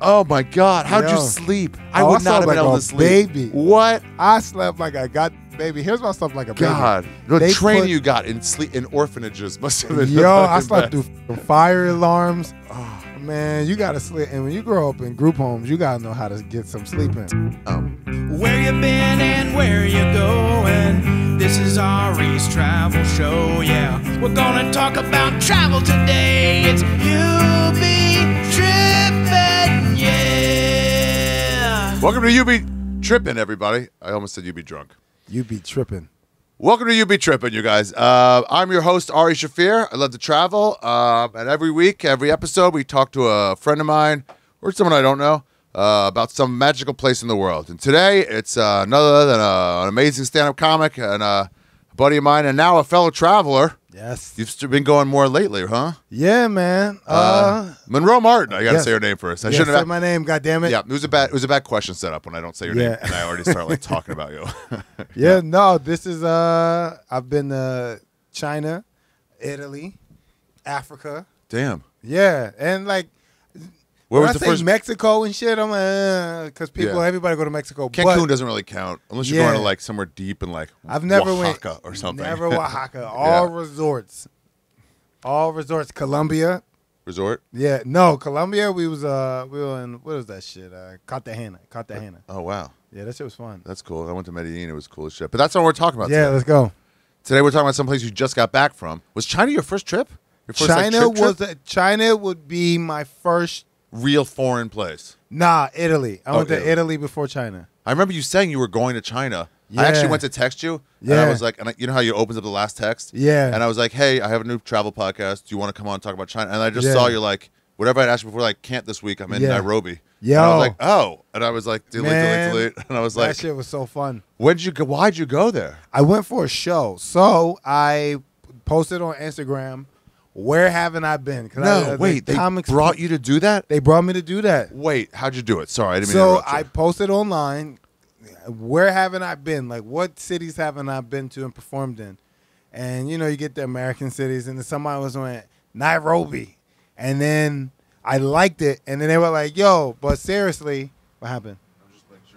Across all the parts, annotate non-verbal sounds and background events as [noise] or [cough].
Oh my God! How'd you Yo. sleep? I Oh, I would not have slept been like able a to sleep. baby. What? I slept like I got baby. Here's my stuff like a baby. God, the They training put- you got in sleep in orphanages must have been. Yo, [laughs] I fucking slept best. through fire alarms. Oh, Man, you gotta sleep. And when you grow up in group homes, you gotta know how to get some sleep in. um, Where you been and where you going? This is Ari's travel show, yeah. We're gonna talk about travel today. It's you welcome to You Be Tripping, everybody. I almost said You Be Drunk. You be tripping. Welcome to You Be Tripping, you guys. Uh, I'm your host, Ari Shaffir. I love to travel. Um, and every week, every episode, we talk to a friend of mine or someone I don't know uh, about some magical place in the world. And today, it's uh, none other than uh, an amazing stand up comic and uh, buddy of mine, and now a fellow traveler. Yes. You've been going more lately, huh? Yeah, man. Uh, Uh, Monroe Martin. I got to yes. say your name first. I yeah, shouldn't have. my name, goddammit. Yeah, it was a bad. It was a bad question set up when I don't say your name, and I already start like talking about you. [laughs] Yeah, no, this is uh I've been to China, Italy, Africa. Damn. Yeah, and like Where when was I the say first? Mexico and shit, I'm like, because people, Yeah. everybody go to Mexico. Cancun but doesn't really count unless you're Yeah. going to like somewhere deep in like I've never went Oaxaca or something. Never [laughs] Oaxaca. All resorts, all resorts. Colombia. resort. Yeah, no, Colombia. We was uh we were in what was that shit? Uh, Cartagena. Cartagena. Oh wow, Yeah, that shit was fun. that's cool. I went to Medellin. It was cool as shit. But that's not what we're talking about. Yeah, today. let's go. Today we're talking about some place you just got back from. Was China your first trip? Your first, like, China trip trip? was a, China would be my first. Real foreign place. Nah, Italy. I Oh, went to Italy. Italy before China. I remember you saying you were going to China. I actually Yeah. went to text you, and I Yeah. was like, and I, you know how you opens up the last text, Yeah. and I was like, hey, I have a new travel podcast. Do you want to come on and talk about China? And I just Yeah. saw you're like, whatever I'd asked you before, like, can't this week. I'm in Yeah. Nairobi. Yeah. And I was like, oh, and I was like, delete, Man, delete, delete, [laughs] and I was like, that shit was so fun. when'd you go? Why'd you go there? I went for a show, so I posted on Instagram. Where haven't I been? 'Cause I- No, the wait, they comics brought you to do that? They brought me to do that. Wait, how'd you do it? Sorry, I didn't mean to So. I posted online. Where haven't I been? Like, what cities haven't I been to and performed in? And you know, you get the American cities, and then somebody was on Nairobi, and then I liked it, and then they were like, "Yo, but seriously, what happened?"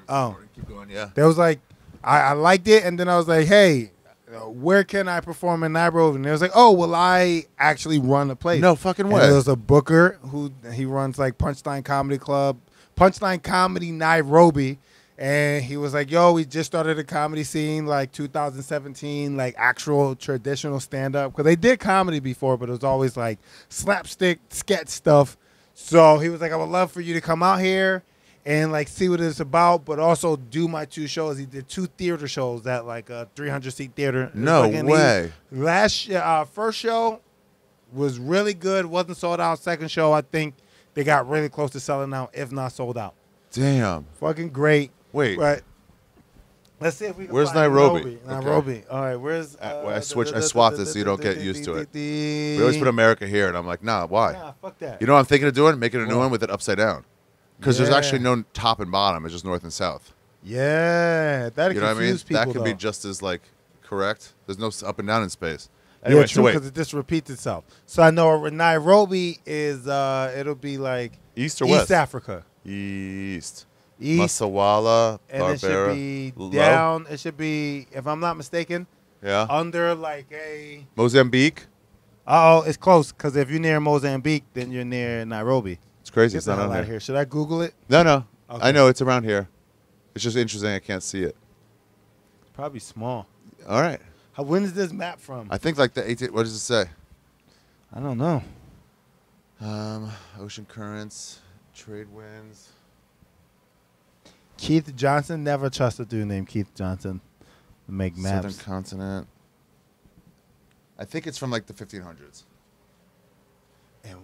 Oh. Keep going, yeah. There was like, I, I liked it, and then I was like, hey, uh, where can I perform in Nairobi? And they was like, oh, well, I actually run a place. No fucking way. There was a booker who he runs like Punchline Comedy Club, Punchline Comedy Nairobi. And he was like, yo, we just started a comedy scene like 2017, like actual traditional stand up. Because they did comedy before, but it was always like slapstick, sketch stuff. So he was like, I would love for you to come out here and like see what it's about, but also do my two shows. He did two theater shows at like a 300 seat theater. No fucking- he- way. last uh, first show was really good. wasn't sold out. Second show, I think they got really close to selling out, if not sold out. Damn. Fucking great. Wait. But let's see if we Where's Nairobi? Nairobi. Okay. Nairobi. All right, where's Uh, well, I switch- I swapped it so you don't get used to it. We always put America here, and I'm like, nah, why? Nah, fuck that. You know what I'm thinking of doing? Making a new one with it upside down. Because there's actually no top and bottom. It's just north and south. yeah, that You know what I mean? people. that could be just as like correct. There's no up and down in space. yeah, Anyway, true, so because it just repeats itself. So I know Nairobi is uh, it'll be like east or East west? Africa, East. East, Masawala, and it should Barbera, be Low? down. It should be, if I'm not mistaken, Yeah. under like a. Mozambique. Oh, it's close because if you're near Mozambique, then you're near Nairobi. It's crazy. Get it's not on here. here. Should I Google it? No, no. Okay. I know it's around here. It's just interesting. I can't see it. Probably small. All right. How, when is this map from? I think like the 18. What does it say? I don't know. Um, ocean currents, trade winds. Keith Johnson. Never trust a dude named Keith Johnson to make Southern continent. I think it's from like the 1500s. And, and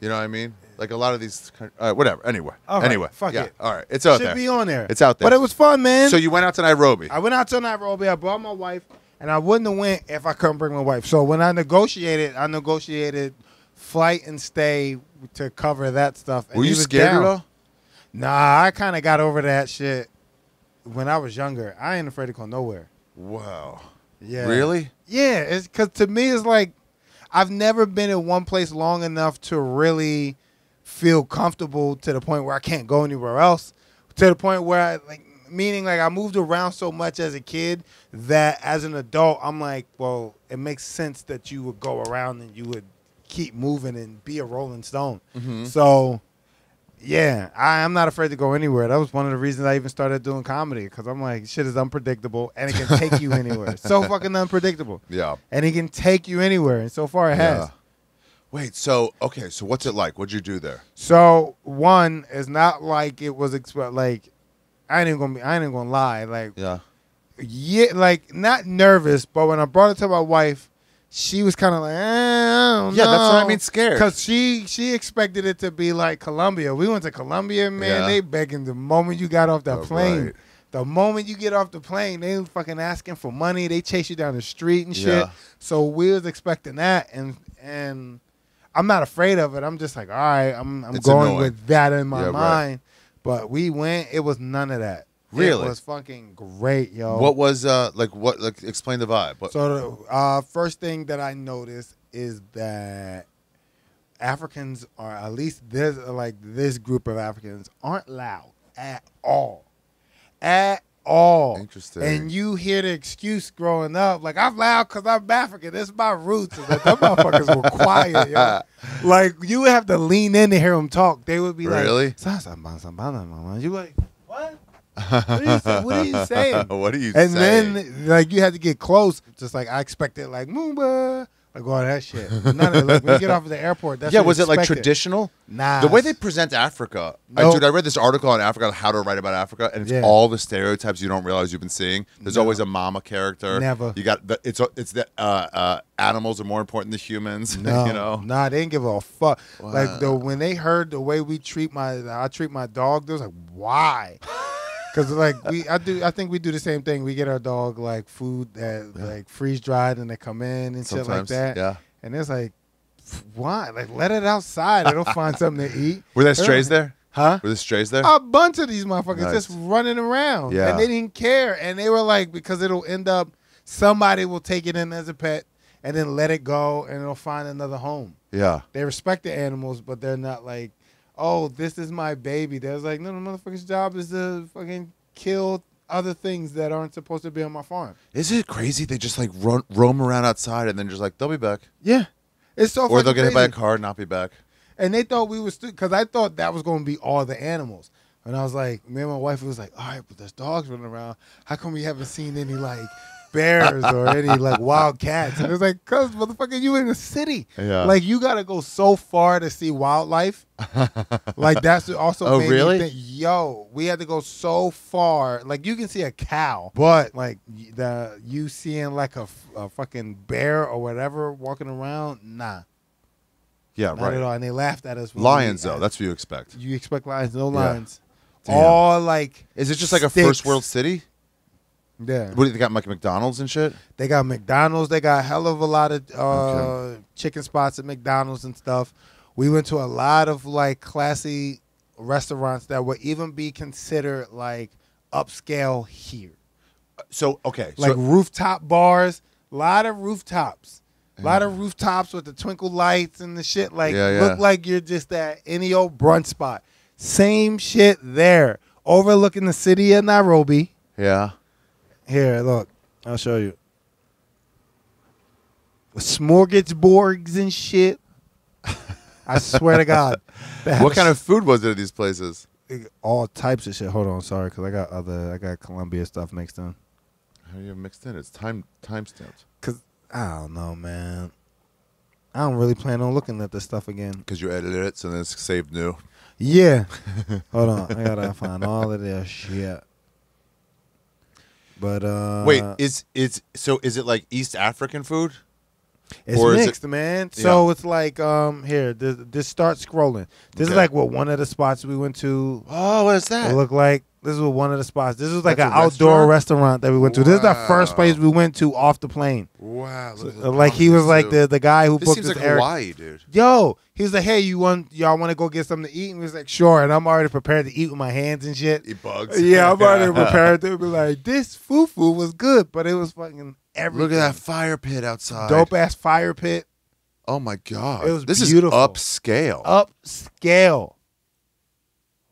You know what I mean? Like a lot of these. Uh, whatever. Anyway. All right, anyway. fuck yeah. it. All right. It's out should there. be on there. It's out there. But it was fun, man. so you went out to Nairobi. I went out to Nairobi. I brought my wife, and I wouldn't have went if I couldn't bring my wife. So when I negotiated, I negotiated flight and stay to cover that stuff. and Were you was scared down. at all? Nah, I kind of got over that shit when I was younger. I ain't afraid to go nowhere. Wow. Yeah. Really? Yeah, it's because to me it's like I've never been in one place long enough to really feel comfortable to the point where I can't go anywhere else. To the point where I like meaning like I moved around so much as a kid that as an adult I'm like, well, it makes sense that you would go around and you would keep moving and be a Rolling Stone. Mm-hmm. So yeah, I, I'm not afraid to go anywhere. That was one of the reasons I even started doing comedy because I'm like, shit is unpredictable and it can take you [laughs] anywhere. So fucking unpredictable. Yeah. And it can take you anywhere. And so far it has. Yeah. Wait, so okay, so what's it like? What'd you do there? So one is not like it was exp- like I ain't even gonna be I ain't even gonna lie. Like Yeah. yeah, like not nervous, but when I brought it to my wife, she was kind of like, eh, Yeah, that's what I mean, scared. Cause she she expected it to be like Colombia. We went to Colombia, man. Yeah. They begging the moment you got off the Oh, plane. right. The moment you get off the plane, they fucking asking for money. They chase you down the street and shit. Yeah. So we was expecting that, and and I'm not afraid of it. I'm just like, all right, I'm I'm It's going annoying. with that in my Yeah, right. mind. But we went. It was none of that. Really? it was fucking great, yo. What was uh like what like explain the vibe? What, So the uh, first thing that I noticed is that Africans are at least this like this group of Africans aren't loud at all, at all. Interesting. And you hear the excuse growing up, like I'm loud because I'm African. This is my roots. It's Like them motherfuckers were quiet, yo. [laughs] Like you would have to lean in to hear them talk. They would be Really? like, "Sa- sa- ba- sa- ba- da- ma- ma." You like what? What are you, say- what are you saying? [laughs] what are you and saying? then like you had to get close. Just like I expected, like Moomba, like all that shit. None of it. Like when you get off of the airport, that's yeah, was it like traditional? Nah. The way they present Africa, I, dude, I read this article on Africa, on how to write about Africa, and it's Yeah. all the stereotypes you don't realize you've been seeing. There's No. always a mama character. Never. You got the, it's it's that uh, uh, animals are more important than humans. [laughs] No, you know. nah, they didn't give a fuck. Wow. Like the when they heard the way we treat my, I treat my dog. They was like, why? Because like we, I do, I think we do the same thing. We get our dog like food that like freeze dried and they come in and shit like that. yeah. And it's like, why? Like let it outside. It'll find something to eat. Were there strays there? Huh? Were there strays there? a bunch of these motherfuckers Nice. just running around. Yeah. And they didn't care. And they were like, because it'll end up, somebody will take it in as a pet and then let it go and it'll find another home. yeah. They respect the animals, but they're not like, oh, this is my baby. They're like, no, the motherfucker's job is to fucking kill other things that aren't supposed to be on my farm. Is it crazy? They just like run, roam around outside and then just like they'll be back, Yeah. It's so or they'll get hit by a car and not be back. And they thought we was because I thought that was going to be all the animals. And I was like, me and my wife was like, all right, but there's dogs running around. How come we haven't seen any like bears or any like wild cats? And it's like, cause motherfucker, you in the city. Yeah. Like you gotta go so far to see wildlife. [laughs] like that's also Oh, made really? me think, yo, we had to go so far. Like you can see a cow, but like the you seeing like a fucking bear or whatever walking around, nah, Yeah, not at right. all. And they laughed at us. Lions we though, that's what you expect. you expect lions, no lions. Damn. All like Is it just like a first world city? Yeah. What do they got? Like McDonald's and shit. They got McDonald's. They got a hell of a lot of uh, Okay. chicken spots at McDonald's and stuff. We went to a lot of like classy restaurants that would even be considered like upscale here. So okay, Like so rooftop bars, a lot of rooftops. A lot of rooftops with the twinkle lights and the shit. Like Yeah, yeah. look like you're just at any old brunch spot. Same shit there. Overlooking the city of Nairobi. yeah. Here, look. I'll show you. With smorgasbords and shit. I swear to God. [laughs] What kind of food was it at these places? all types of shit? Hold on, sorry, because I got other I got Columbia stuff mixed in. How do you have mixed in? It's time time stamped Cause I don't know, man. I don't really plan on looking at this stuff again. because you edited it, so then it's saved new. Yeah. [laughs] Hold on. I gotta find all of this shit. But uh Wait, is is so? Is it like East African food? It's Or is it- mixed, man. So it's like um here, this, this start scrolling. This is like what one of the spots we went to Oh, what is it that? looked like. This is what one of the spots. This was like That's an outdoor restaurant? restaurant? that we went to. This is the first place we went to off the plane. Wow, So, like he was like too. the the guy who This booked seems this like Eric- Hawaii, dude. Yo, he was like, "Hey, you want y'all want to go get something to eat?" And we was like, "Sure." And I'm already prepared to eat with my hands and shit. Eat bugs. Yeah, I'm already [laughs] prepared to be like, "This fufu was good," but it was fucking everything. Look at that fire pit outside. dope ass fire pit. Oh my god. It was this beautiful. is upscale. Upscale.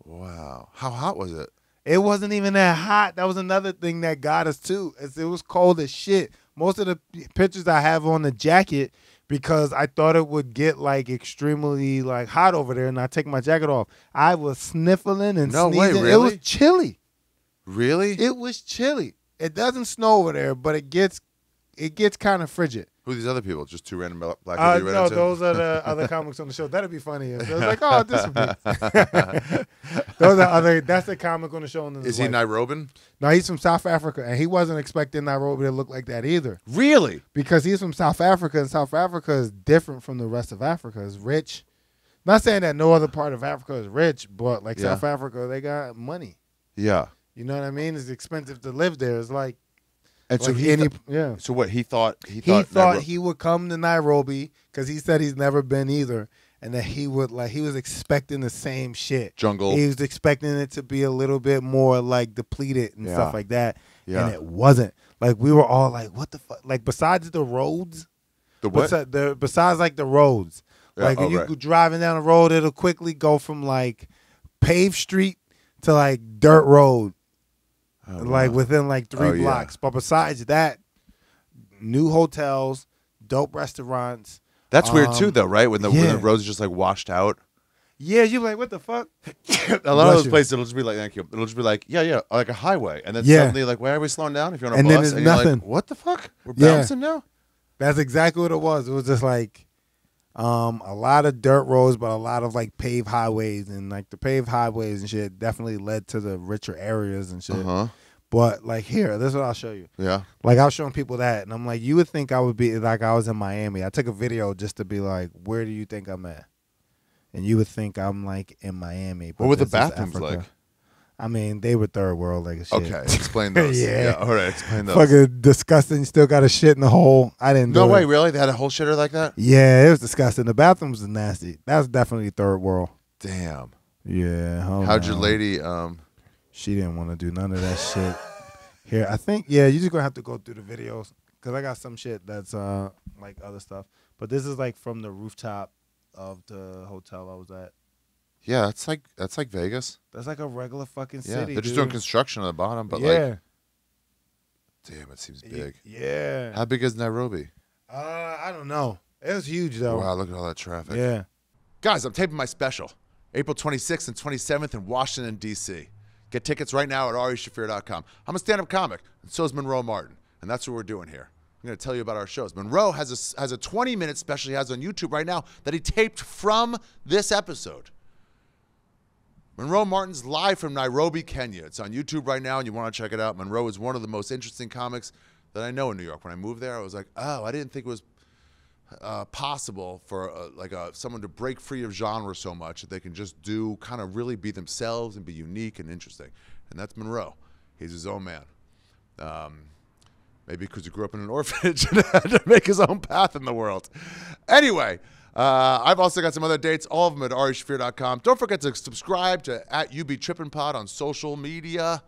wow. How hot was it? It wasn't even that hot. That was another thing that got us too. It was cold as shit. Most of the pictures I have on the jacket because I thought it would get like extremely like hot over there, and I take my jacket off. I was sniffling and No way, sneezing. It was chilly. Really? It was chilly. It doesn't snow over there, but it gets it gets kind of frigid. Who are these other people? Just two random bla- black Uh, people no, into? those are the [laughs] other comics on the show. That'd be funny. If was like, oh, this would be. [laughs] [laughs] those are other. That's the comic on the show. And Is he Nairobi? No, he's from South Africa, and he wasn't expecting Nairobi to look like that either, Really? because he's from South Africa, and South Africa is different from the rest of Africa. It's rich. Not saying that no other part of Africa is rich, but like Yeah. South Africa, they got money. Yeah. You know what I mean? It's expensive to live there. It's like, And so like he any th- yeah. so what he thought he He thought, thought Nairo- he would come to Nairobi because he said he's never been either, and that he would like he was expecting the same shit. jungle. He was expecting it to be a little bit more like depleted and Yeah. stuff like that, yeah. and it wasn't. Like we were all like, "What the fuck?" Like besides the roads, the what? besides, the, besides like the roads, Yeah, like oh, when you right. driving down the road, it'll quickly go from like paved street to like dirt road, Oh, like wow. within like three Oh, yeah. blocks. But besides that, new hotels, dope restaurants. That's weird too, um, though, right? When the, when the roads are just like washed out. Yeah, you're like what the fuck? [laughs] a lot Bless of those you. places, it'll just be like, thank you. It'll just be like, yeah, yeah, like a highway, and then Yeah. suddenly, like, why are we slowing down? If you're on a And bus, it's and you're nothing. like, what the fuck? We're Yeah. bouncing now. That's exactly what it was. It was just like um, a lot of dirt roads, but a lot of like paved highways, and like the paved highways and shit definitely led to the richer areas and shit. Uh huh. But like here, this is what I'll show you. Yeah. Like I was showing people that, and I'm like, you would think I would be like I was in Miami. I took a video just to be like, where do you think I'm at? And you would think I'm like in Miami. But What were the bathrooms like? I mean, they were third world like shit. Okay, [laughs] explain those. Yeah. All right, explain those. Fucking disgusting. Still got a shit in the hole. I didn't. no way, It. really? They had a whole shitter like that? Yeah, it was disgusting. The bathrooms was nasty. That was definitely third world. Damn. Yeah. How'd your lady? Um. She didn't want to do none of that shit. Here, I think yeah, you're just gonna have to go through the videos because I got some shit that's uh like other stuff. But this is like from the rooftop of the hotel I was at. Yeah, that's like that's like Vegas. That's like a regular fucking city. Yeah, they're just dude. doing construction on the bottom, but yeah. like, damn, it seems big. Yeah. How big is Nairobi? Uh, I don't know. It was huge though. Wow, look at all that traffic. Yeah. Guys, I'm taping my special, April 26th and 27th in Washington, D.C. Get tickets right now at arishaffir.com. I'm a stand up comic, and so is Monroe Martin, and that's what we're doing here. I'm going to tell you about our shows. Monroe has a, has a 20 minute special he has on YouTube right now that he taped from this episode. Monroe Martin's live from Nairobi, Kenya. It's on YouTube right now, and you want to check it out. Monroe is one of the most interesting comics that I know in New York. When I moved there, I was like, oh, I didn't think it was uh, possible for uh, like uh, someone to break free of genre so much that they can just do kind of really be themselves and be unique and interesting. And that's Monroe. He's his own man. Um, maybe because he grew up in an [laughs] orphanage and had to make his own path in the world. Anyway, uh, I've also got some other dates, all of them at arishaffir.com. Don't forget to subscribe to at UB Trippin' Pod on social media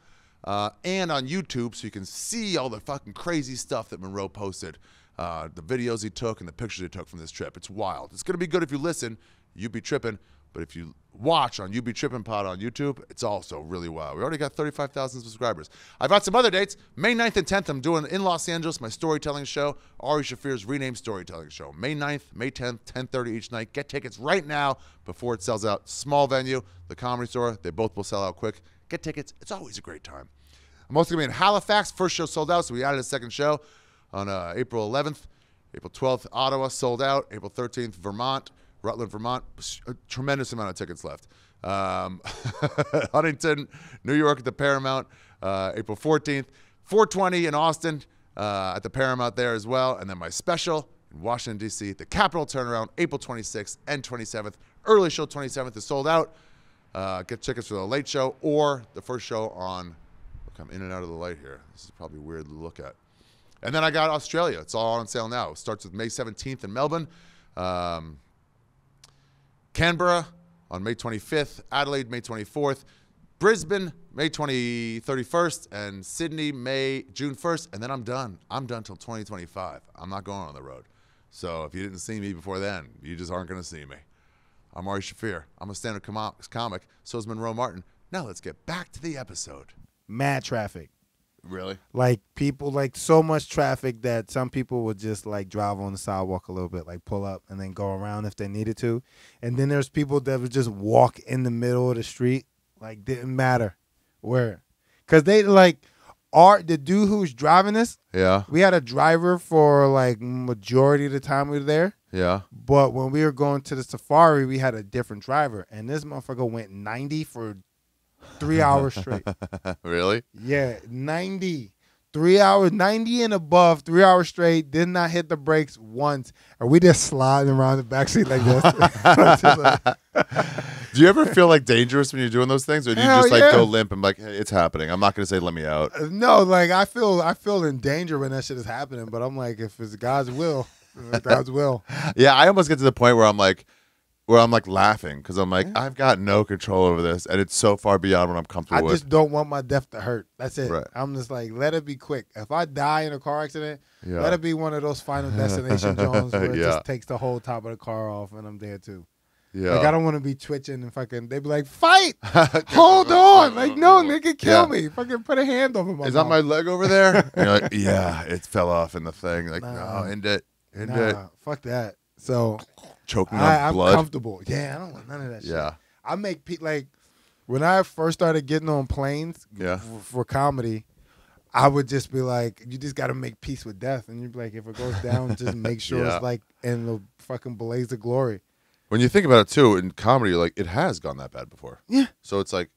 uh, and on YouTube so you can see all the fucking crazy stuff that Monroe posted. Uh, the videos he took and the pictures he took from this trip. It's wild. It's going to be good if you listen, you be tripping. But if you watch on UB Trippin' Pod on YouTube, it's also really wild. We already got 35,000 subscribers. I've got some other dates. May 9th and 10th, I'm doing in Los Angeles my storytelling show, Ari Shaffir's renamed storytelling show. May 9th, May 10th, 10:30 each night. Get tickets right now before it sells out. Small venue, the Comedy Store. They both will sell out quick. Get tickets. It's always a great time. I'm also going to be in Halifax. First show sold out, so we added a second show on uh, April 11th. April 12th, Ottawa sold out. April 13th, Vermont, Rutland, Vermont. A tremendous amount of tickets left. Um, [laughs] Huntington, New York at the Paramount, uh, April 14th. 420 in Austin uh, at the Paramount there as well. And then my special in Washington, D.C., the Capital Turnaround, April 26th and 27th. Early show 27th is sold out. Uh, get tickets for the late show or the first show on. Look, I'm in and out of the light here. This is probably weird to look at. And then I got Australia. It's all on sale now. It starts with May 17th in Melbourne, um, Canberra on May 25th, Adelaide May 24th, Brisbane May 20, 31st, and Sydney May June 1st. And then I'm done. I'm done till 2025. I'm not going on the road. So if you didn't see me before then, you just aren't going to see me. I'm Ari Shaffir. I'm a stand-up com- comic. So is Monroe Martin. Now let's get back to the episode. Mad traffic. Really? Like people like so much traffic that some people would just like drive on the sidewalk a little bit, like pull up and then go around if they needed to. And then there's people that would just walk in the middle of the street, like didn't matter where, because they like are the dude who's driving this. Yeah. We had a driver for like majority of the time we were there. Yeah. But when we were going to the safari, we had a different driver, and this motherfucker went 90 for three hours straight. [laughs] really? Yeah, 90. Three hours, 90 and above, three hours straight, did not hit the brakes once. And we just sliding around the backseat like this. [laughs] Do you ever feel like dangerous when you're doing those things, or do you Hell just like yeah. go limp and like, hey, it's happening? I'm not going to say let me out. Uh, no, like I feel I feel in danger when that shit is happening, but I'm like, if it's God's will, it's God's will. [laughs] Yeah, I almost get to the point where I'm like, where I'm like laughing because I'm like, I've got no control over this, and it's so far beyond what I'm comfortable with. I just don't want my death to hurt. That's it. Right. I'm just like, let it be quick. If I die in a car accident, Yeah. let it be one of those final destination [laughs] zones where it Yeah. just takes the whole top of the car off and I'm there too. yeah. Like I don't want to be twitching and fucking. They'd be like, fight, [laughs] hold on, like no, nigga, kill Yeah. me. Fucking put a hand over my. Is that my leg over there? [laughs] Like, yeah, it fell off in the thing. Like, Nah. no, end it, end it. Fuck that. So Choking on I, I'm blood. comfortable. Yeah, I don't want none of that shit. Yeah. I make pe- like when I first started getting on planes Yeah. f- for comedy, I would just be like, you just got to make peace with death, and you'd be like, if it goes down, just [laughs] make sure Yeah. it's like in the fucking blaze of glory. When you think about it too, in comedy, like it has gone that bad before. Yeah. So it's like,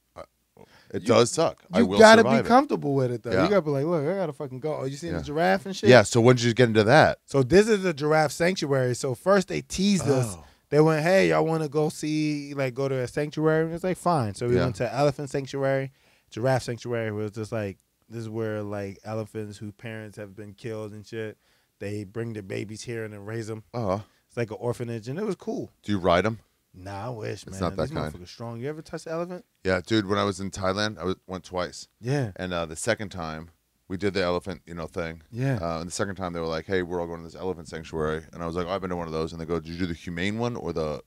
it You- does suck. I You will gotta be it. comfortable with it though. Yeah. You gotta be like, look, I gotta fucking go. Oh, you seen Yeah. the giraffe and shit? Yeah. So when did you get into that? So this is a giraffe sanctuary. So first they teased us. Oh. They went, "Hey, y'all want to go see, like, go to a sanctuary?" And it's like, "Fine." So we Yeah. went to elephant sanctuary, giraffe sanctuary. It's just like this is where like elephants whose parents have been killed and shit. They bring their babies here and then raise them. Oh. Uh-huh. It's like an orphanage, and it was cool. Do you ride them? Nah, I wish, man. not that These kind. motherfuckers strong. You ever touch the elephant? Yeah, dude. When I was in Thailand, I was, went twice, Yeah, and uh, the second time we did the elephant, you know, thing. yeah. Uh, and the second time they were like, "Hey, we're all going to this elephant sanctuary," and I was like, oh, "I've been to one of those." And they go, "Did you do the humane one or the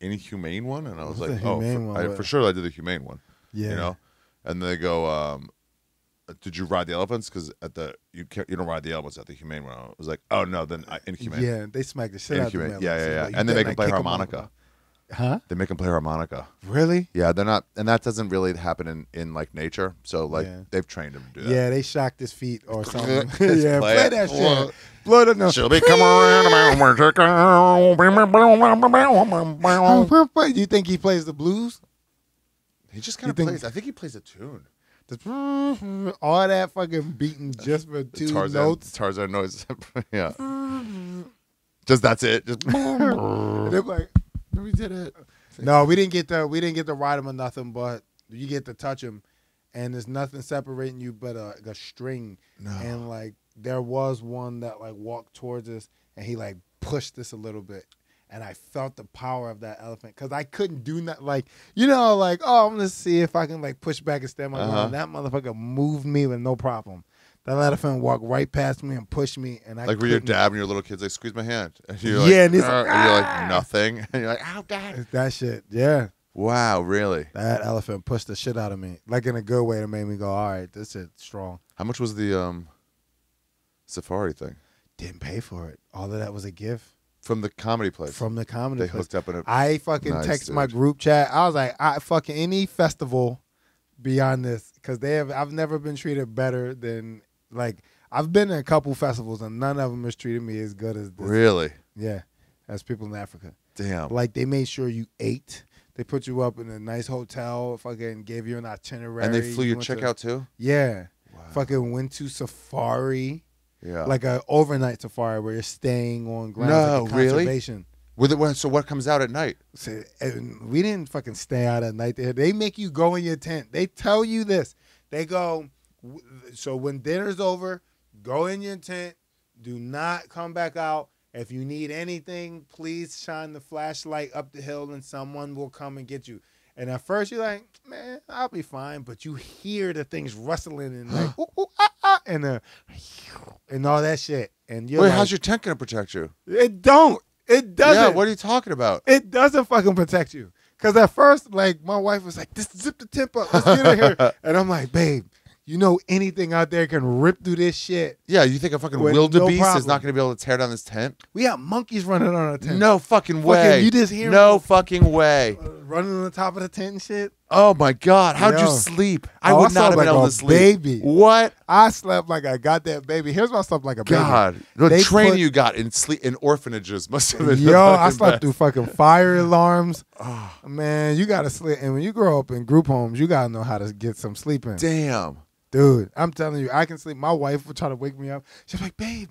inhumane one?" And I was What's like, the "Oh, humane for, one? I, What- for sure, I did the humane one." yeah. You know, and they go, um, "Did you ride the elephants?" Because at the you can't, you don't ride the elephants at the humane one. I was like, "Oh no, then I, inhumane." Yeah, they smack the shit out of the Inhumane. elephants. Yeah, yeah, It's yeah. And they make 'em not play harmonica. Huh? They make them play harmonica. Really? Yeah, they're not, and that doesn't really happen in in like nature. So like Yeah. they've trained them to do that. Yeah, they shocked his feet or [laughs] something. [laughs] Yeah, play play, that shit. Blow the no. She'll be coming around. [laughs] You think he plays the blues? He just kind of plays. I think he plays a tune. All that fucking beating just for two Tarzan, notes. Tarzan noise. yeah. Just that's it. Just they're like, we did it. no, we didn't get the we didn't get to ride him or nothing, but you get to touch him, and there's nothing separating you but a, a string. No. And like there was one that like walked towards us, and he like pushed us a little bit. And I felt the power of that elephant because I couldn't do that. Like, you know, like, oh, I'm gonna see if I can like push back and stand my ground. Uh-huh. That motherfucker moved me with no problem. That elephant walked right past me and pushed me, and I like where your dad and your little kids like squeeze my hand. [laughs] And you're like, Yeah, and he's like, and you're "Ah." like nothing. [laughs] And you're like, ow, dad. That shit, yeah. Wow, really? That elephant pushed the shit out of me, like in a good way to make me go, all right, this shit's strong. How much was the um safari thing Didn't pay for it. All of that was a gift from the comedy place? from the comedy. they place. hooked up in a. I fucking Nice, text my group chat. I was like, I fucking any festival beyond this because they have. I've never been treated better than like I've been in a couple festivals and none of them has treated me as good as this. really? Yeah, as people in Africa. Damn. Like they made sure you ate. They put you up in a nice hotel. Fucking gave you an itinerary. and they flew You your went to- too? Yeah. Wow. Fucking went to safari, Yeah. like a overnight safari where you're staying on ground. No, like a really? conservation. With it, so what comes out at night? So, and we didn't fucking stay out at night there. They make you go in your tent. They tell you this. They go, so when dinner's over, go in your tent. Do not come back out. If you need anything, please shine the flashlight up the hill and someone will come and get you. And at first you're like, man, I'll be fine. But you hear the things rustling and like, [gasps] ooh, ooh, ah, ah, and the, and all that shit. And you're Wait, like, how's your tent gonna protect you? it don't. It doesn't. Yeah, what are you talking about? it doesn't fucking protect you. Cause at first, like my wife was like, "Just zip the tent up, let's get in here," [laughs] and I'm like, "Babe, you know anything out there can rip through this shit? Yeah, you think a fucking With wildebeest no is not gonna be able to tear down this tent? We have monkeys running on our tent, No fucking way. you just hear no fucking way. Uh, running on the top of the tent and shit. Oh my god, how'd you Yo. sleep? I Oh, I would not have been like able to sleep. baby. What? I slept like I got that baby. Here's my slept like a baby. God, the training put- you got in sleep in orphanages must have been. Yo, I slept best. through fucking fire alarms. Oh, [sighs] Man, you gotta sleep. And when you grow up in group homes, you gotta know how to get some sleep in. damn. Dude, I'm telling you, I can sleep. My wife would try to wake me up. She's like, babe,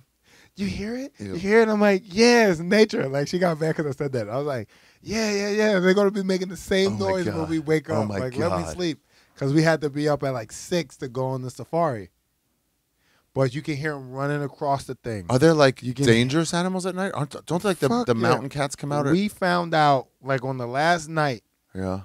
you hear it? Ew. You hear it? I'm like, yeah, it's nature. Like, she got mad because I said that. I was like, yeah, yeah, yeah. They're going to be making the same Oh noise when we wake Oh up. like, let me sleep. Because we had to be up at like 6 to go on the safari. But you can hear them running across the thing. Are there like You can- dangerous animals at night? Aren't don't like the Fuck the yeah. mountain cats come out? At, we found out, like, on the last night, yeah.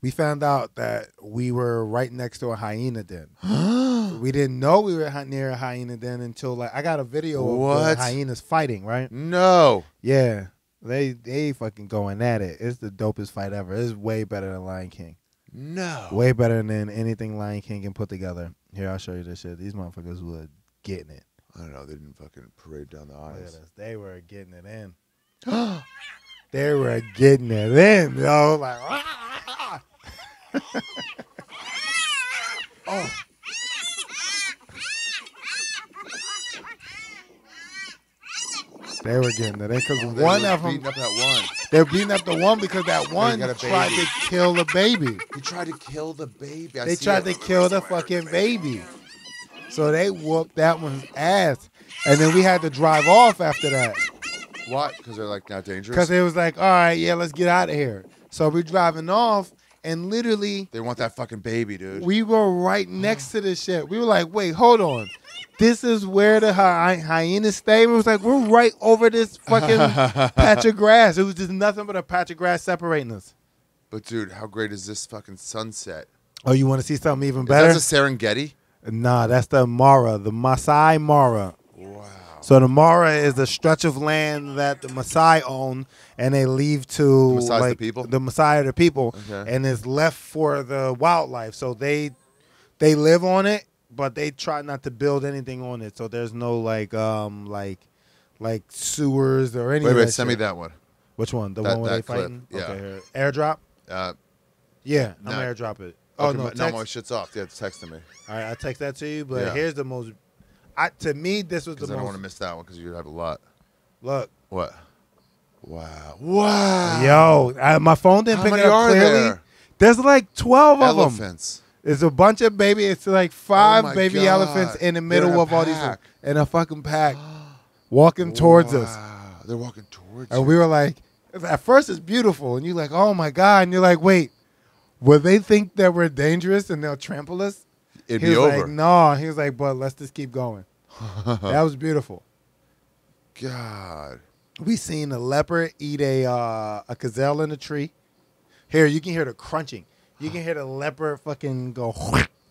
We found out that we were right next to a hyena den. [gasps] we didn't know we were near a hyena den until like I got a video of What? the hyenas fighting, right? no. Yeah. They they fucking going at it. It's the dopest fight ever. It's way better than Lion King. No. Way better than anything Lion King can put together. Here, I'll show you this shit. These motherfuckers were getting it. I don't know. They didn't fucking parade down the aisles. They were getting it in. [gasps] [gasps] They were getting it in, yo. Like, ah, ah, ah, [laughs] oh. they were getting it in because They one of them beating up that one. They're beating up the one because that one tried to kill the baby. He tried to kill the baby. I They tried it. to kill the fucking baby. So they whooped that one's ass. And then we had to drive off after that. What? Because they're like not dangerous. Because it was like, all right, yeah, let's get out of here. So we're driving off, and literally, they want that fucking baby, dude. we were right next to this shit. We were like, wait, hold on. This is where the hy- hyenas stay. It was like, we're right over this fucking [laughs] patch of grass. It was just nothing but a patch of grass separating us. but dude, how great is this fucking sunset? Oh, you want to see something even better? that a Serengeti? Nah, that's the Mara, the Maasai Mara. So the Mara is the stretch of land that the Maasai own, and they leave to The Maasai's the like people? the Maasai are the people, Okay. and it's left for the wildlife. So they they live on it, but they try not to build anything on it. So there's no like um like like sewers or anything. Wait, wait, send me that one. Which one? The that- one where they clip, fighting? yeah. Okay, airdrop. Uh, Yeah, I'm gonna airdrop it. Oh okay, no, text. no, my shit's off. Yeah, it's texting me All right, I text that to you. But Yeah. here's the most. I, to me, this was the because I don't want to miss that one because you have a lot. Look, What? Wow. Wow. Yo, I, my phone didn't How pick many it up are clearly. there? There's like twelve of them. Elephants. It's a bunch of baby. It's like oh five Oh baby God. elephants in the middle in a of all these pack. in a fucking pack, walking towards us. They're walking towards us. And you. we were like, at first it's beautiful, and you're like, oh my god, and you're like, wait, will they think that we're dangerous and they'll trample us? It'd he be was over. like, no. He was like, but let's just keep going. [laughs] that was beautiful. God. We seen a leopard eat a uh, a gazelle in a tree. Here, you can hear the crunching. You can hear the leopard fucking go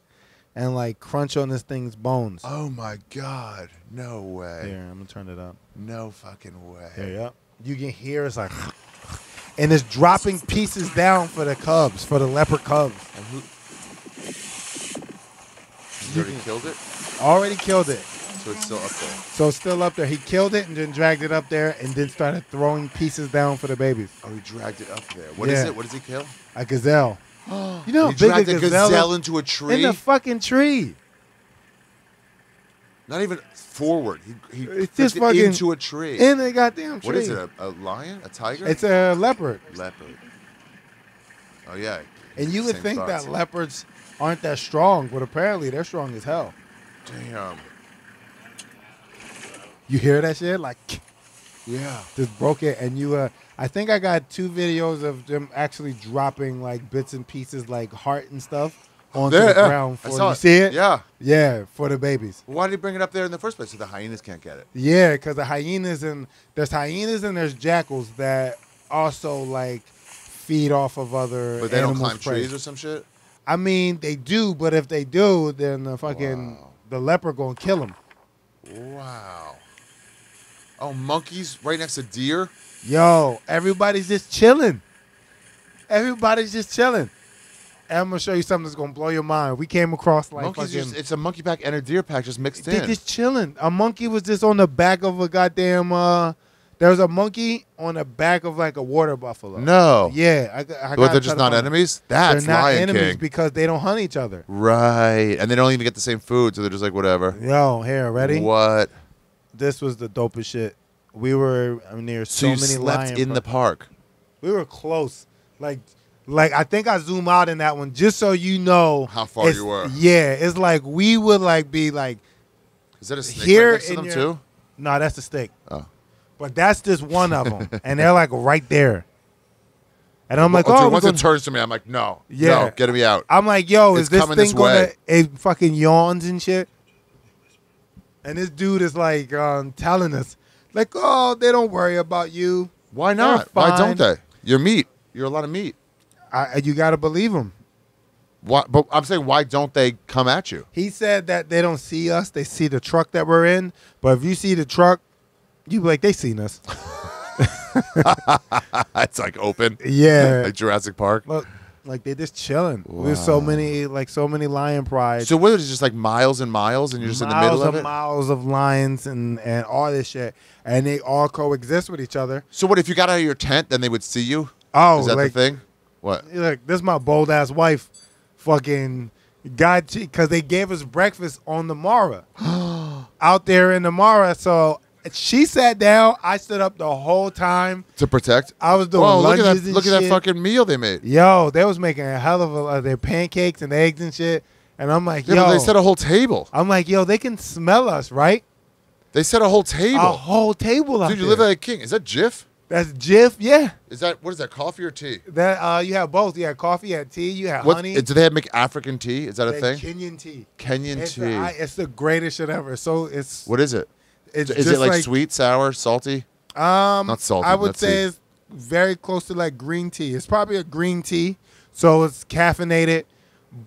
[laughs] and like crunch on this thing's bones. Oh my God. No way. Here, I'm gonna turn it up. No fucking way. Here, yep. You can hear it's like, [laughs] and it's dropping pieces down for the cubs, for the leopard cubs. And who? You already killed it, Already killed it. So it's still up there. So it's still up there. He killed it and then dragged it up there and then started throwing pieces down for the babies. Oh, he dragged it up there. What is Yeah. it? What does he kill? A gazelle. [gasps] You know he how big dragged a a gazelle, gazelle into a tree. in the fucking tree. Not even forward. He, he It's just it fucking into a tree. In the goddamn tree. what is it? A, a lion? A tiger? It's a leopard. leopard. Oh yeah. And you would Same think thoughts. that leopards aren't that strong, but apparently they're strong as hell. Damn. You hear that shit? Like [laughs] Yeah. just broke it and you uh I think I got two videos of them actually dropping like bits and pieces like heart and stuff onto There, the yeah. ground for you see it? Yeah. Yeah, for the babies. Why did he bring it up there in the first place? So the hyenas can't get it. Yeah, because the hyenas and there's hyenas and there's jackals that also like feed off of other But they don't climb prey. trees or some shit. I mean, they do, but if they do, then the fucking Wow. the leopard gonna kill them. Wow. Oh, monkeys right next to deer. Yo, everybody's just chilling. Everybody's just chilling. And I'm gonna show you something that's gonna blow your mind. We came across like monkeys. fucking. Just, it's a monkey pack and a deer pack just mixed in. they in. just chilling. A monkey was just on the back of a goddamn. uh There was a monkey on the back of like a water buffalo. no. Yeah, I, I But they're just not telephone- enemies. They're That's not Lion enemies King. because they don't hunt each other. right. And they don't even get the same food, so they're just like whatever. Yo, here, ready? What? This was the dopest shit. We were near So, so, you many slept lion in the park. We were close. Like, like I think I zoom out in that one just so you know How far you were. Yeah, it's like we would like be like, Is that a snake Here right next to them your- too? no, that's the stick. Oh. But that's just one of them, [laughs] and they're like right there. And I'm like, oh, oh, dude, once gonna- it turns to me, I'm like, no, Yeah. no, get me out. I'm like, yo, It's is this thing gonna way. it fucking yawns and shit? And this dude is like um, telling us, like, oh, they don't worry about you. Why not? Why don't they? You're meat. You're a lot of meat. I, you got to believe him. Why, but I'm saying, why don't they come at you? He said that they don't see us; they see the truck that we're in. But if you see the truck, you be like, they seen us. [laughs] it's like open, Yeah, like Jurassic Park. look, like they just chilling. There's so many, like so many lion prides. So what is it just like miles and miles, and you're just in the middle of and it? miles of lions and and all this shit, and they all coexist with each other. So what if you got out of your tent, then they would see you? Oh, is that like the thing? What? look, this is my bold ass wife, fucking got because they gave us breakfast on the Mara, [gasps] out there in the Mara. So she sat down, I stood up the whole time. To protect? I was doing Whoa, look at that! Look at that fucking meal they made. Yo, they was making a hell of a uh, their pancakes and eggs and shit. And I'm like, Yeah, yo, they set a whole table. I'm like, yo, they can smell us, right? They set a whole table. A whole table Dude, you there. live like a king. Is that Jif? That's Jif, yeah. Is that what is that? Coffee or tea? That uh, you have both. You had coffee, you had tea, you had What honey. do they have make African tea? Is that a thing? Kenyan tea. Kenyan It's, tea. I, it's the greatest shit ever. So it's what is it? It's Is it like, sweet, sour, salty? Um, Not salty, I would say sweet. it's very close to like green tea. It's probably a green tea, so it's caffeinated.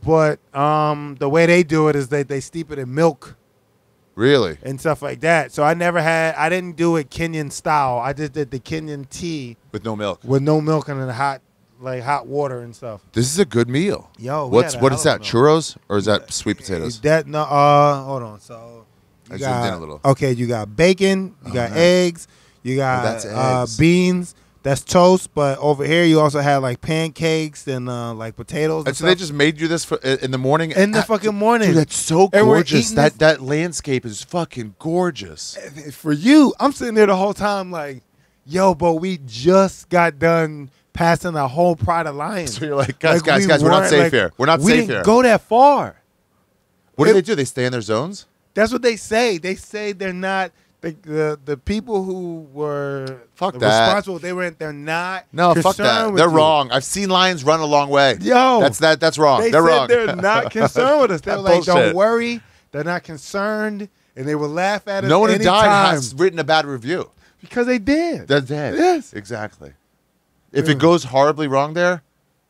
But um, the way they do it is that they steep it in milk Really? and stuff like that. So I never had. I didn't do it Kenyan style. I just did the Kenyan tea With no milk. with no milk and then hot like hot water and stuff. This is a good meal. Yo, What's what is that? Churros or is that sweet potatoes? That no. Uh, hold on. So I you zoomed in a little. okay. You got bacon. You Oh, got nice. eggs. You got that's uh, beans. That's toast. But over here, you also have like pancakes and uh, like potatoes. And, And so they just made you this for, in the morning. in the fucking morning. Dude, that's so gorgeous. That that landscape is fucking gorgeous. For you, I'm sitting there the whole time like, yo, but we just got done passing a whole pride of [laughs] lions. So you're like, guys, guys, we guys, we're not safe like, here. We're not we safe didn't here. Go that far. What do they do? They stay in their zones. That's what they say. They say they're not the the, the people who were Fuck that. responsible. They weren't. they're not. No, fuck that. They're you. wrong. I've seen lions run a long way. Yo, that's that. That's wrong. They They're said wrong. they're not [laughs] concerned with us. They're like, Bullshit. don't worry. They're not concerned, and they will laugh at us. no one who died has written a bad review. because they did. They're dead. Yes. exactly. If Yeah. it goes horribly wrong there,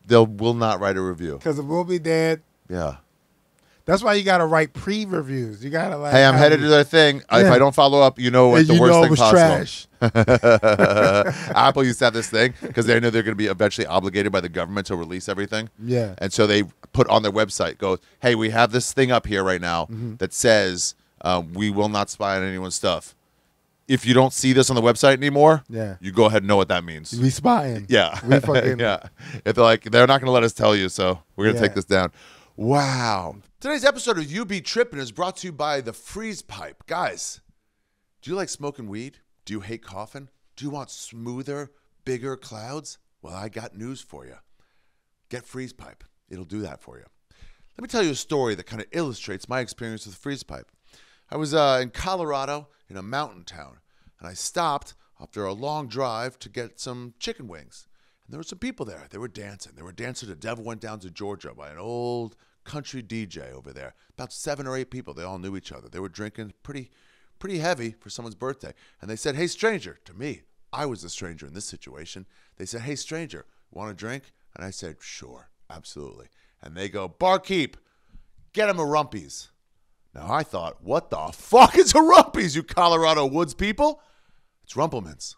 they'll will not write a review. Because it will be dead. Yeah. That's why you got to write pre-reviews. You got to like. Hey, I'm headed to their thing. If I don't follow up, you know what the you worst know it thing was possible. trash. [laughs] Apple used to have this thing because they know they're going to be eventually obligated by the government to release everything. Yeah. And so they put on their website, goes, hey, we have this thing up here right now Mm-hmm. that says um, we will not spy on anyone's stuff. If you don't see this on the website anymore, Yeah. you go ahead and know what that means. We spying. Yeah. We fucking. [laughs] yeah. If they're like, they're not going to let us tell you, so we're going to Yeah. take this down. Wow. Today's episode of You Be Trippin' is brought to you by the Freeze Pipe. Guys, do you like smoking weed? Do you hate coughing? Do you want smoother, bigger clouds? Well, I got news for you. Get Freeze Pipe. It'll do that for you. Let me tell you a story that kind of illustrates my experience with Freeze Pipe. I was uh, in Colorado in a mountain town, and I stopped after a long drive to get some chicken wings. And there were some people there. They were dancing. They were dancing to Devil Went Down to Georgia by an old country DJ over there. About seven or eight people. They all knew each other. They were drinking pretty, pretty heavy for someone's birthday. And they said, Hey, stranger, to me. I was the stranger in this situation. They said, Hey, stranger, want a drink? And I said, Sure, absolutely. And they go, Barkeep, get him a Rumpies. Now I thought, what the fuck is a Rumpies, you Colorado Woods people? It's Rumple Minze.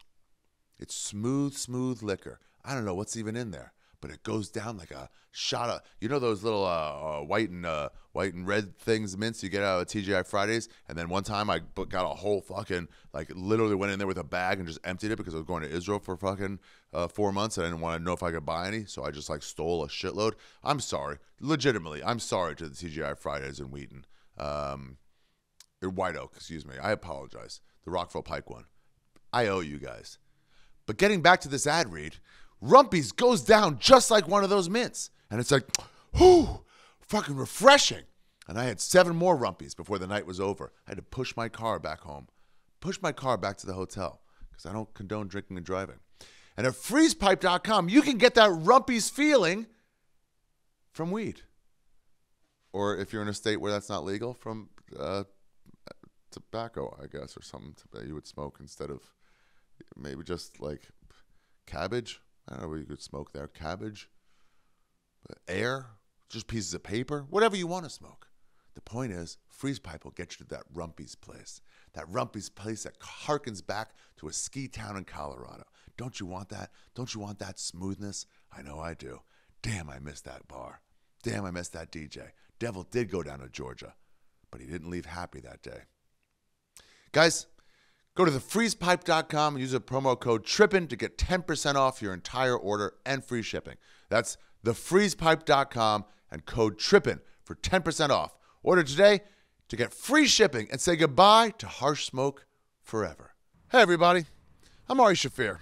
It's smooth, smooth liquor. I don't know what's even in there, but it goes down like a shot of you know those little uh, uh, white and uh, white and red things mints you get out of TGI Fridays. And then one time I got a whole fucking like literally went in there with a bag and just emptied it because I was going to Israel for fucking uh, four months and I didn't want to know if I could buy any, so I just like stole a shitload. I'm sorry, legitimately, I'm sorry to the TGI Fridays in Wheaton, um, White Oak, excuse me. I apologize. The Rockville Pike one. I owe you guys. But getting back to this ad read, Rumpies goes down just like one of those mints. And it's like, whew, fucking refreshing. And I had seven more Rumpies before the night was over. I had to push my car back home, push my car back to the hotel because I don't condone drinking and driving. And at freezepipe.com, you can get that Rumpies feeling from weed. Or if you're in a state where that's not legal, from uh, tobacco, I guess, or something that you would smoke instead of maybe just like cabbage. I don't know what you could smoke there. Cabbage, air, just pieces of paper, whatever you want to smoke. The point is, Freeze Pipe will get you to that Rumpy's place. That Rumpy's place that harkens back to a ski town in Colorado. Don't you want that? Don't you want that smoothness? I know I do. Damn, I missed that bar. Damn, I missed that DJ. Devil did go down to Georgia, but he didn't leave happy that day. Guys, go to thefreezepipe.com and use a promo code TRIPPIN to get 10% off your entire order and free shipping. That's thefreezepipe.com and code TRIPPIN for 10% off. Order today to get free shipping and say goodbye to harsh smoke forever. Hey, everybody. I'm Ari Shaffir.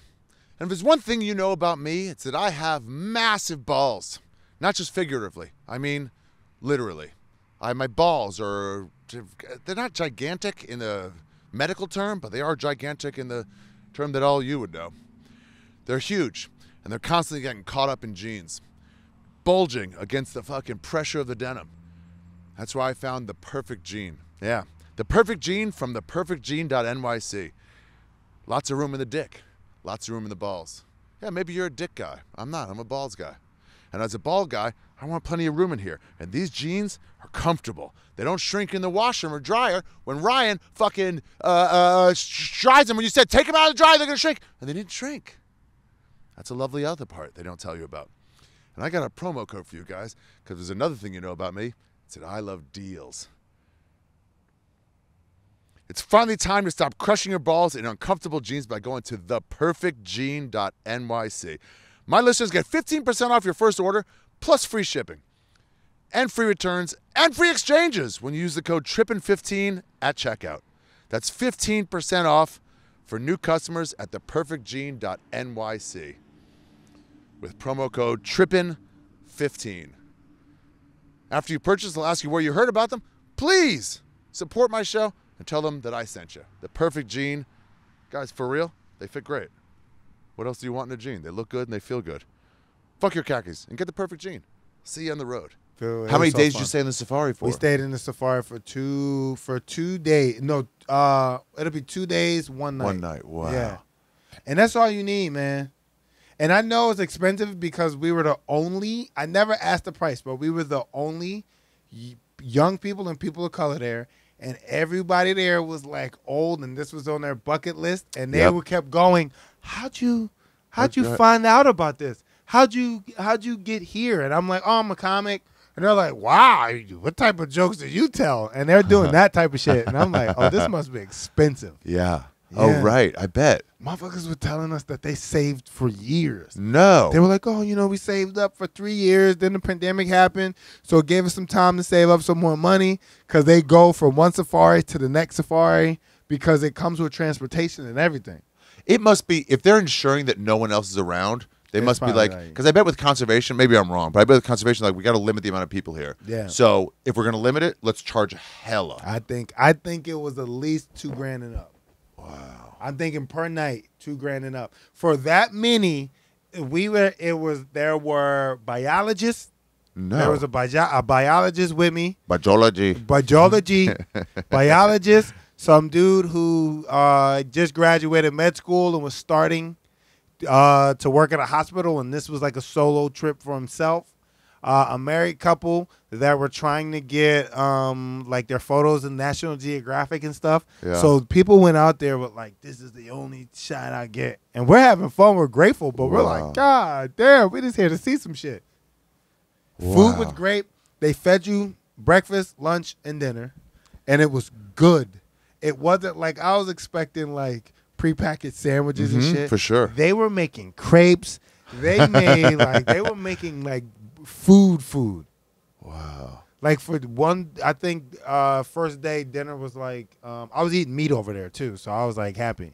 And if there's one thing you know about me, it's that I have massive balls. Not just figuratively, I mean literally. I, my balls are, they're not gigantic in the medical term, but they are gigantic in the term that all you would know. They're huge, and they're constantly getting caught up in jeans, bulging against the fucking pressure of the denim. That's why I found the perfect jean. Yeah, the perfect jean from the perfectjean.nyc. Lots of room in the dick, lots of room in the balls. Yeah, maybe you're a dick guy. I'm not, I'm a balls guy. And as a bald guy, I want plenty of room in here. And these jeans are comfortable. They don't shrink in the washer or dryer. When Ryan fucking uh, uh, dries them, when you said take them out of the dryer, they're gonna shrink, and they didn't shrink. That's a lovely other part they don't tell you about. And I got a promo code for you guys because there's another thing you know about me. It's that I love deals. It's finally time to stop crushing your balls in uncomfortable jeans by going to theperfectjean.nyc. My listeners get 15% off your first order plus free shipping and free returns and free exchanges when you use the code TRIPPIN15 at checkout. That's 15% off for new customers at theperfectjean.nyc with promo code TRIPPIN15. After you purchase, they'll ask you where you heard about them. Please support my show and tell them that I sent you. The Perfect Jean, guys, for real, they fit great. What else do you want in a jean? They look good and they feel good. Fuck your khakis and get the perfect jean. See you on the road. Dude, How many so days did you stay in the safari for? We stayed in the safari for two for two days. No, uh, it'll be two days, one night. One night. Wow. Yeah, and that's all you need, man. And I know it's expensive because we were the only. I never asked the price, but we were the only young people and people of color there, and everybody there was like old, and this was on their bucket list, and they Yep. were kept going. How'd you, how'd you find out about this? How'd you, how'd you get here? And I'm like, oh, I'm a comic. And they're like, wow, what type of jokes did you tell? And they're doing [laughs] that type of shit. And I'm like, oh, this must be expensive. [laughs] Yeah. Oh, right. I bet. Motherfuckers were telling us that they saved for years. No. They were like, oh, you know, we saved up for three years. Then the pandemic happened. So it gave us some time to save up some more money because they go from one safari to the next safari because it comes with transportation and everything. It must be if they're ensuring that no one else is around. They It's must be like right. because I bet with conservation, maybe I'm wrong, but I bet with conservation, like we got to limit the amount of people here. Yeah. So if we're gonna limit it, let's charge hella. I think I think it was at least two grand and up. Wow. I'm thinking per night, two grand and up. For that many, we were it was there were biologists. No. There was a, bio, a biologist with me. biology. biology, [laughs] biologist, some dude who uh, just graduated med school and was starting uh, to work at a hospital, and this was like a solo trip for himself. Uh, a married couple that were trying to get um like their photos in National Geographic and stuff. Yeah. So people went out there with like, this is the only shot I get, and we're having fun. We're grateful, but we're like, God damn, we just here to see some shit. Wow. Food was great. They fed you breakfast, lunch, and dinner, and it was good. It wasn't like I was expecting like prepackaged sandwiches Mhm, and shit. for sure. They were making crepes. They [laughs] made like they were making like food food. Wow. Like for one, I think uh first day dinner was like um, I was eating meat over there too, so I was like happy,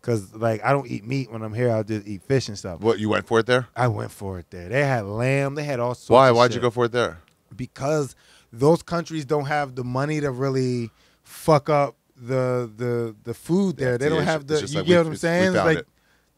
cause like I don't eat meat when I'm here. I'll just eat fish and stuff. What you went for it there? I went for it there. They had lamb. They had all sorts. Why? of Why'd shit you go for it there? because those countries don't have the money to really fuck up the the the food there. Yeah, they don't have the. You like get we- what I'm saying? It's like it.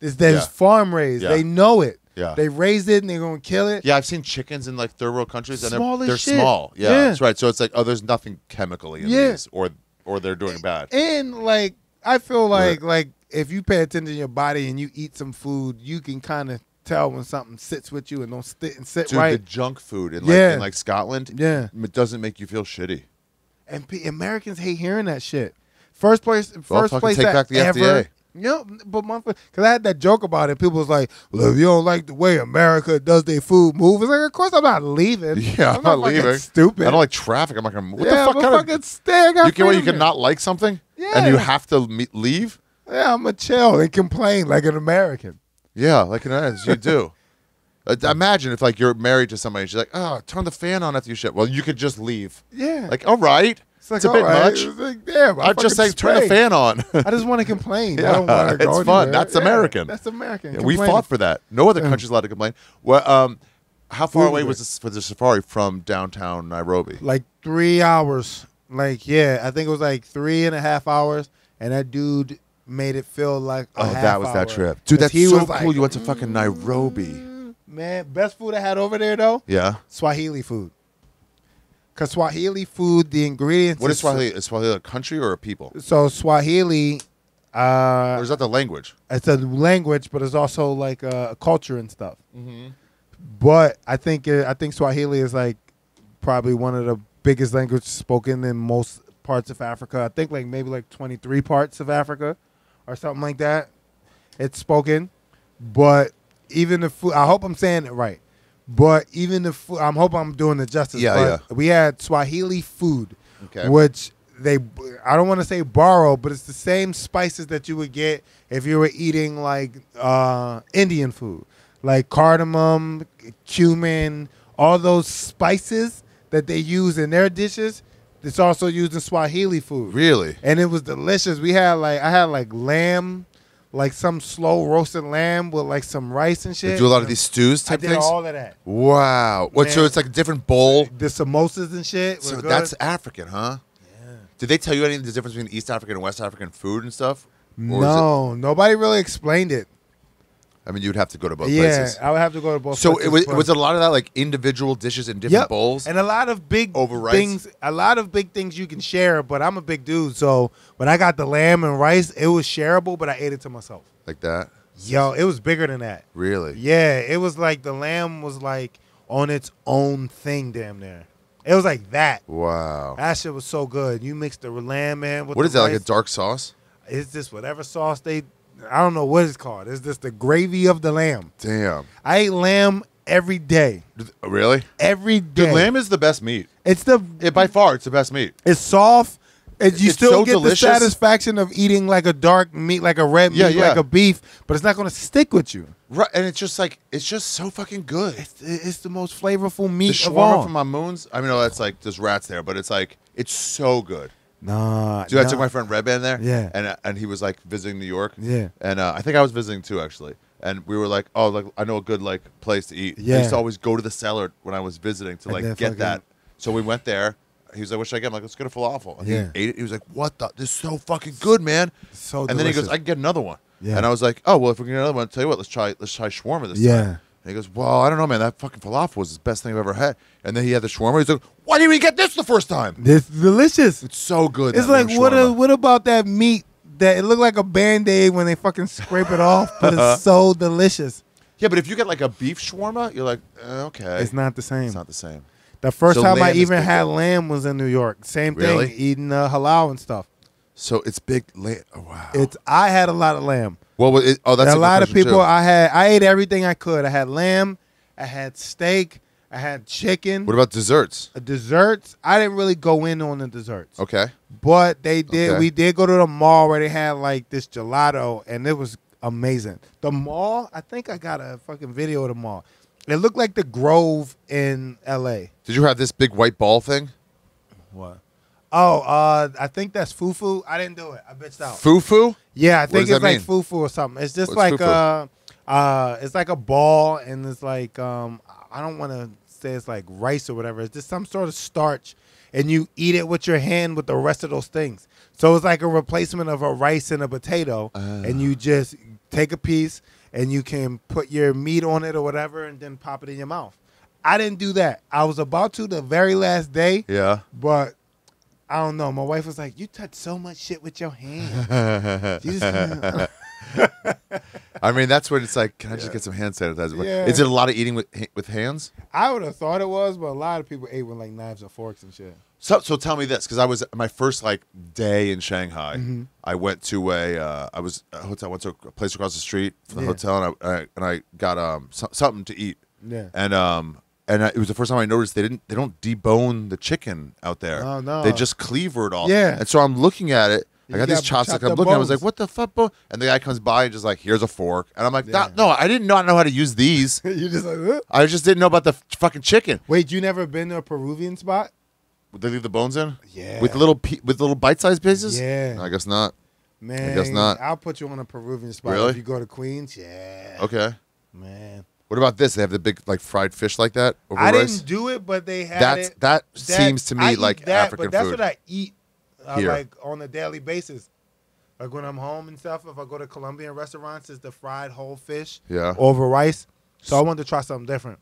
it's, there's Yeah. farm raised. Yeah. They know it. Yeah. They raised it and they're gonna kill it. Yeah, I've seen chickens in like third world countries, and Small they're, they're small. Yeah, Yeah. that's right. So it's like, oh, there's nothing chemically in Yeah. these, or or they're doing bad. And like I feel like like if you pay attention to your body and you eat some food, you can kind of tell when something sits with you and don't sit and sit Dude, the right. junk food in like Yeah. in like Scotland, Yeah. it doesn't make you feel shitty. And P- Americans hate hearing that shit. First place, first place take that back the ever. FDA. Yep, but because I had that joke about it, people was like, "Well, if you don't like the way America does their food move, it's like, of course I'm not leaving. [laughs] Yeah, I'm, not, leaving. Stupid. I don't like traffic. I'm not gonna. What yeah, the fuck kind fucking of? stay. You can you can not like something, yeah. and you have to me- leave. Yeah, I'm a chill and complain like an American. Yeah, like an you do. [laughs] Uh, Imagine if like you're married to somebody, she's like, "Oh, turn the fan on after you shit." Well, you could just leave. Yeah, Like, all right, it's, like, a bit right. much. It's like, damn, I'm just saying, turn the fan on. [laughs] I just want to complain. I Yeah, don't want to it's fun. That's American. That's American. Yeah, we fought for that. No other country's allowed to complain. Well, um, how far away was this for the safari from downtown Nairobi? like three hours. Like yeah, I think it was like three and a half hours, and that dude made it feel like Oh, that was that trip, dude. That's he so was cool. like, you went to fucking Nairobi. "Mm, Man, best food I had over there though, Yeah. Swahili food. Cause Swahili food, the ingredients. What is Swahili? Is Swahili a country or a people? So Swahili, Or uh, is that the language? it's a language, but it's also like a, a culture and stuff. Mm-hmm. But I think it, I think Swahili is like probably one of the biggest languages spoken in most parts of Africa. I think like maybe like 23 parts of Africa or something like that. It's spoken, but even the food. I hope I'm saying it right. But even the food, I hope I'm doing the justice. Yeah, but We had Swahili food, Okay. which they I don't want to say borrow, but it's the same spices that you would get if you were eating like uh, Indian food, like cardamom, cumin, all those spices that they use in their dishes. It's also used in Swahili food, Really? and it was delicious. We had like I had like lamb, like some slow roasted lamb with like some rice and shit. They do a lot of these stews type I did things. all of that. wow. What? So it's like a different bowl. The samosas and shit. So good. that's African, huh? Yeah. Did they tell you any of the difference between East African and West African food and stuff? Or no, nobody really explained it. It- I mean, you'd have to go to both yeah, places. I would have to go to both. Places. So it was, first. was it a lot of that like individual dishes in different Yep. bowls? and a lot of big Over rice? things. A lot of big things you can share, but I'm a big dude, so when I got the lamb and rice, it was shareable, but I ate it to myself. like that? Yo, it was bigger than that. Really? Yeah, it was like the lamb was like on its own thing, damn near. It was like that. Wow. That shit was so good. You mixed the lamb in with What is that? Like a dark sauce? It's just whatever sauce they. I don't know what it's called. It's just the gravy of the lamb. Damn. I eat lamb every day. Really? Every day. Dude, lamb is the best meat. It's the It, by far, it's the best meat. it's soft. And you It's still so get delicious. the satisfaction of eating like a dark meat, like a red Yeah, meat, yeah. like a beef, but it's not going to stick with you. Right, and it's just like it's just so fucking good. It's, it's the most flavorful The meat of shawarma all. from Mamoun's. I mean, no, that's like there's rats there, but it's like it's so good. Nah, Dude, I nah. took my friend Red Band there. Yeah. and uh, and he was like visiting New York. Yeah. and uh, I think I was visiting too actually. And we were like, oh, like I know a good like place to eat. I Yeah. used to always go to the cellar when I was visiting to like get fucking- that. So we went there. He was like, "What should I get?" I'm like, "Let's get a falafel." And Yeah. He ate it. He was like, "What the? This is so fucking good, man." So and then he goes, "I can get another one." Yeah. And I was like, "Oh well, if we can get another one, I'll tell you what, let's try let's try shawarma this time." Yeah. Time." And he goes, "Well, I don't know, man. That fucking falafel was the best thing I've ever had." And then he had the shawarma. He's like, "Why didn't we get this the first time?" It's delicious. It's so good. It's that like lamb what? A, what about that meat that it looked like a band aid when they fucking scrape it off, but it's so delicious. Yeah, but if you get like a beef shawarma, you're like, eh, okay, It's not the same. It's not the same. The first So time I lamb is even big had there. lamb was in New York. Same thing, Really? eating uh, halal and stuff. So it's big. La- oh, wow. It's I had a lot of lamb. Well, it, oh, that's a, good lot of people. too. I had I ate everything I could. I had lamb, I had steak, I had chicken. What about desserts? Uh, desserts. I didn't really go in on the desserts, Okay. but they did. Okay. We did go to the mall where they had like this gelato, and it was amazing. The mall. I think I got a fucking video of the mall. It looked like the Grove in L.A. Did you have this big white ball thing? What? Oh, uh, I think that's fufu. I didn't do it. I bitched out. Fufu? Yeah, I think it's like mean? fufu or something. It's just What's like fufu? uh, uh, it's like a ball, and it's like um, I don't want to say it's like rice or whatever. It's just some sort of starch, and you eat it with your hand with the rest of those things. So it's like a replacement of a rice and a potato, and you just take a piece and you can put your meat on it or whatever, and then pop it in your mouth. I didn't do that. I was about to the very last day, Yeah. but I don't know. My wife was like, "You touch so much shit with your hand." [laughs] You just- [laughs] I mean, that's what it's like. Can I just get some hand sanitizer? Yeah. Is it a lot of eating with with hands? I would have thought it was, but a lot of people ate with like knives and forks and shit. So, so tell me this, because I was my first like day in Shanghai. Mm-hmm. I went to a, uh, I was a hotel. Went to a place across the street from the Yeah. hotel, and I, I and I got um so, something to eat. Yeah. And um and I, it was the first time I noticed they didn't they don't debone the chicken out there. Oh, no. They just cleaver it all. Yeah. And so I'm looking at it. I You got these got chopsticks. I'm looking. I was like, "What the fuck?" Bro? And the guy comes by and just like, "Here's a fork," and I'm like, Yeah. "No, I didn't not know how to use these. [laughs] you just like, "Huh?" I just didn't know about the fucking chicken. wait, you never been to a Peruvian spot? Would they leave the bones in? Yeah. With little pe- with little bite-sized pieces? Yeah. I guess not. Man, I guess not. I'll put you on a Peruvian spot Really? if you go to Queens. Yeah. Okay. Man. What about this? They have the big like fried fish like that over I rice. didn't do it, but they had That's it. that, That- seems to me eat like that, African but that's food. what I eat uh, Here. like on a daily basis. Like when I'm home and stuff, if I go to Colombian restaurants, it's the fried whole fish yeah. over rice. So I wanted to try something different.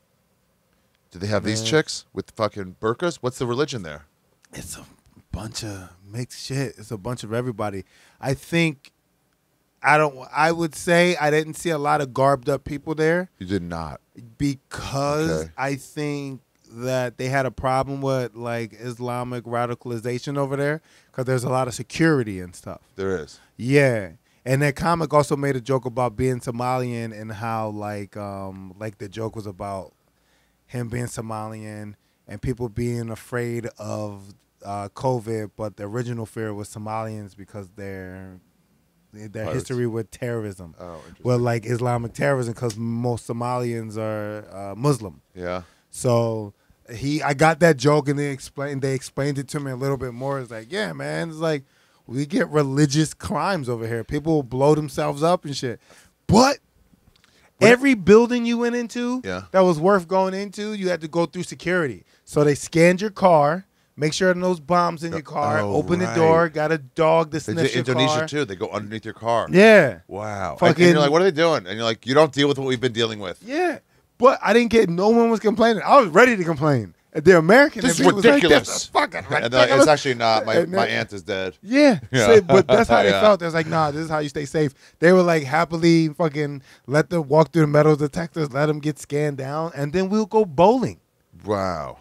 Do they have these chicks with fucking burkas? What's the religion there? It's a bunch of mixed shit. It's a bunch of everybody. I think I don't I would say I didn't see a lot of garbed up people there You did not. because Okay. I think that they had a problem with like Islamic radicalization over there cuz there's a lot of security and stuff. There is. Yeah. And that comic also made a joke about being Somalian and how like um like the joke was about him being Somalian and people being afraid of uh, COVID, but the original fear was Somalians because their their Pirates. history with terrorism, Oh, well, like Islamic terrorism, because most Somalians are uh, Muslim. yeah. So he, I got that joke, and they explained they explained it to me a little bit more. It's like, yeah, man, it's like we get religious crimes over here. People will blow themselves up and shit. But every building you went into Yeah. that was worth going into, you had to go through security. So they scanned your car, make sure there are no bombs in your uh, car, Oh, open right. the door, got a dog sniffs did your Indonesia car. too. They go underneath your car. Yeah, Wow. And- and, Fucking- you're like, what are they doing? And you're like, you don't deal with what we've been dealing with. yeah. But I didn't get. No one was complaining. I was ready to complain. The American This is and people was like, ridiculous. "This is fucking And ridiculous." it's actually not. My, And my aunt is dead. Yeah, [laughs] Yeah. so- but that's how they Yeah. felt. They was like, nah, this is how you stay safe. They were like happily fucking let them walk through the metal detectors, let them get scanned down, and then we'll go bowling. Wow.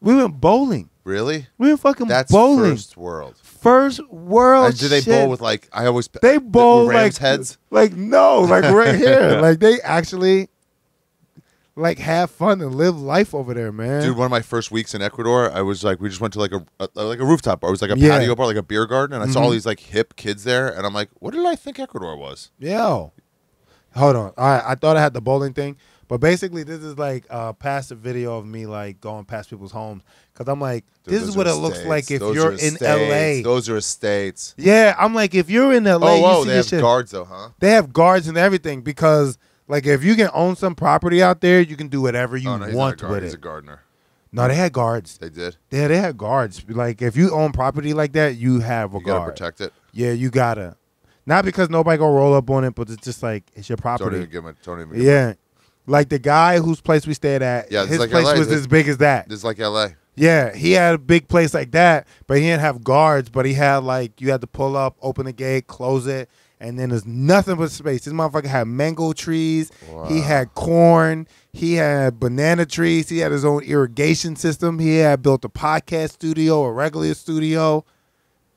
We went bowling. Really? We went fucking That's bowling. first world. First world. And do they shit. bowl with like I always They bowl Rams like heads? Like no, like right [laughs] here. Like they actually like have fun and live life over there, man. Dude, one of my first weeks in Ecuador, I was like, we just went to like a, a like a rooftop bar. It was like a Yeah. patio bar, like a beer garden, and I saw all Mhm. these like hip kids there, and I'm like, what did I think Ecuador was? Yo, hold on. All right, I thought I had the bowling thing, but basically this is like a passive video of me like going past people's homes because I'm like, Dude, this is what it looks estates. like if Those you're in estates. LA. Those are estates. yeah, I'm like, if you're in LA, Oh, whoa, oh, see they have shit. guards though, huh? They have guards and everything because. Like if you can own some property out there, you can do whatever you oh, no, want not a guard. with He's it. a gardener. No, they had guards. They did. Yeah, they had guards. Like if you own property like that, you have a You gotta guard. protect it. Yeah, you gotta. Not because nobody gonna roll up on it, but it's just like it's your Don't property. even give him. Don't even. Him Yeah. Like the guy whose place we stayed at, Yeah, his like place LA. was This- as big as that. is like L.A. Yeah, he had a big place like that, but he didn't have guards, but he had like you had to pull up, open the gate, close it, and then there's nothing but space. This motherfucker had mango trees. He had corn. He had banana trees. He had his own irrigation system. He had built a podcast studio, a regular studio.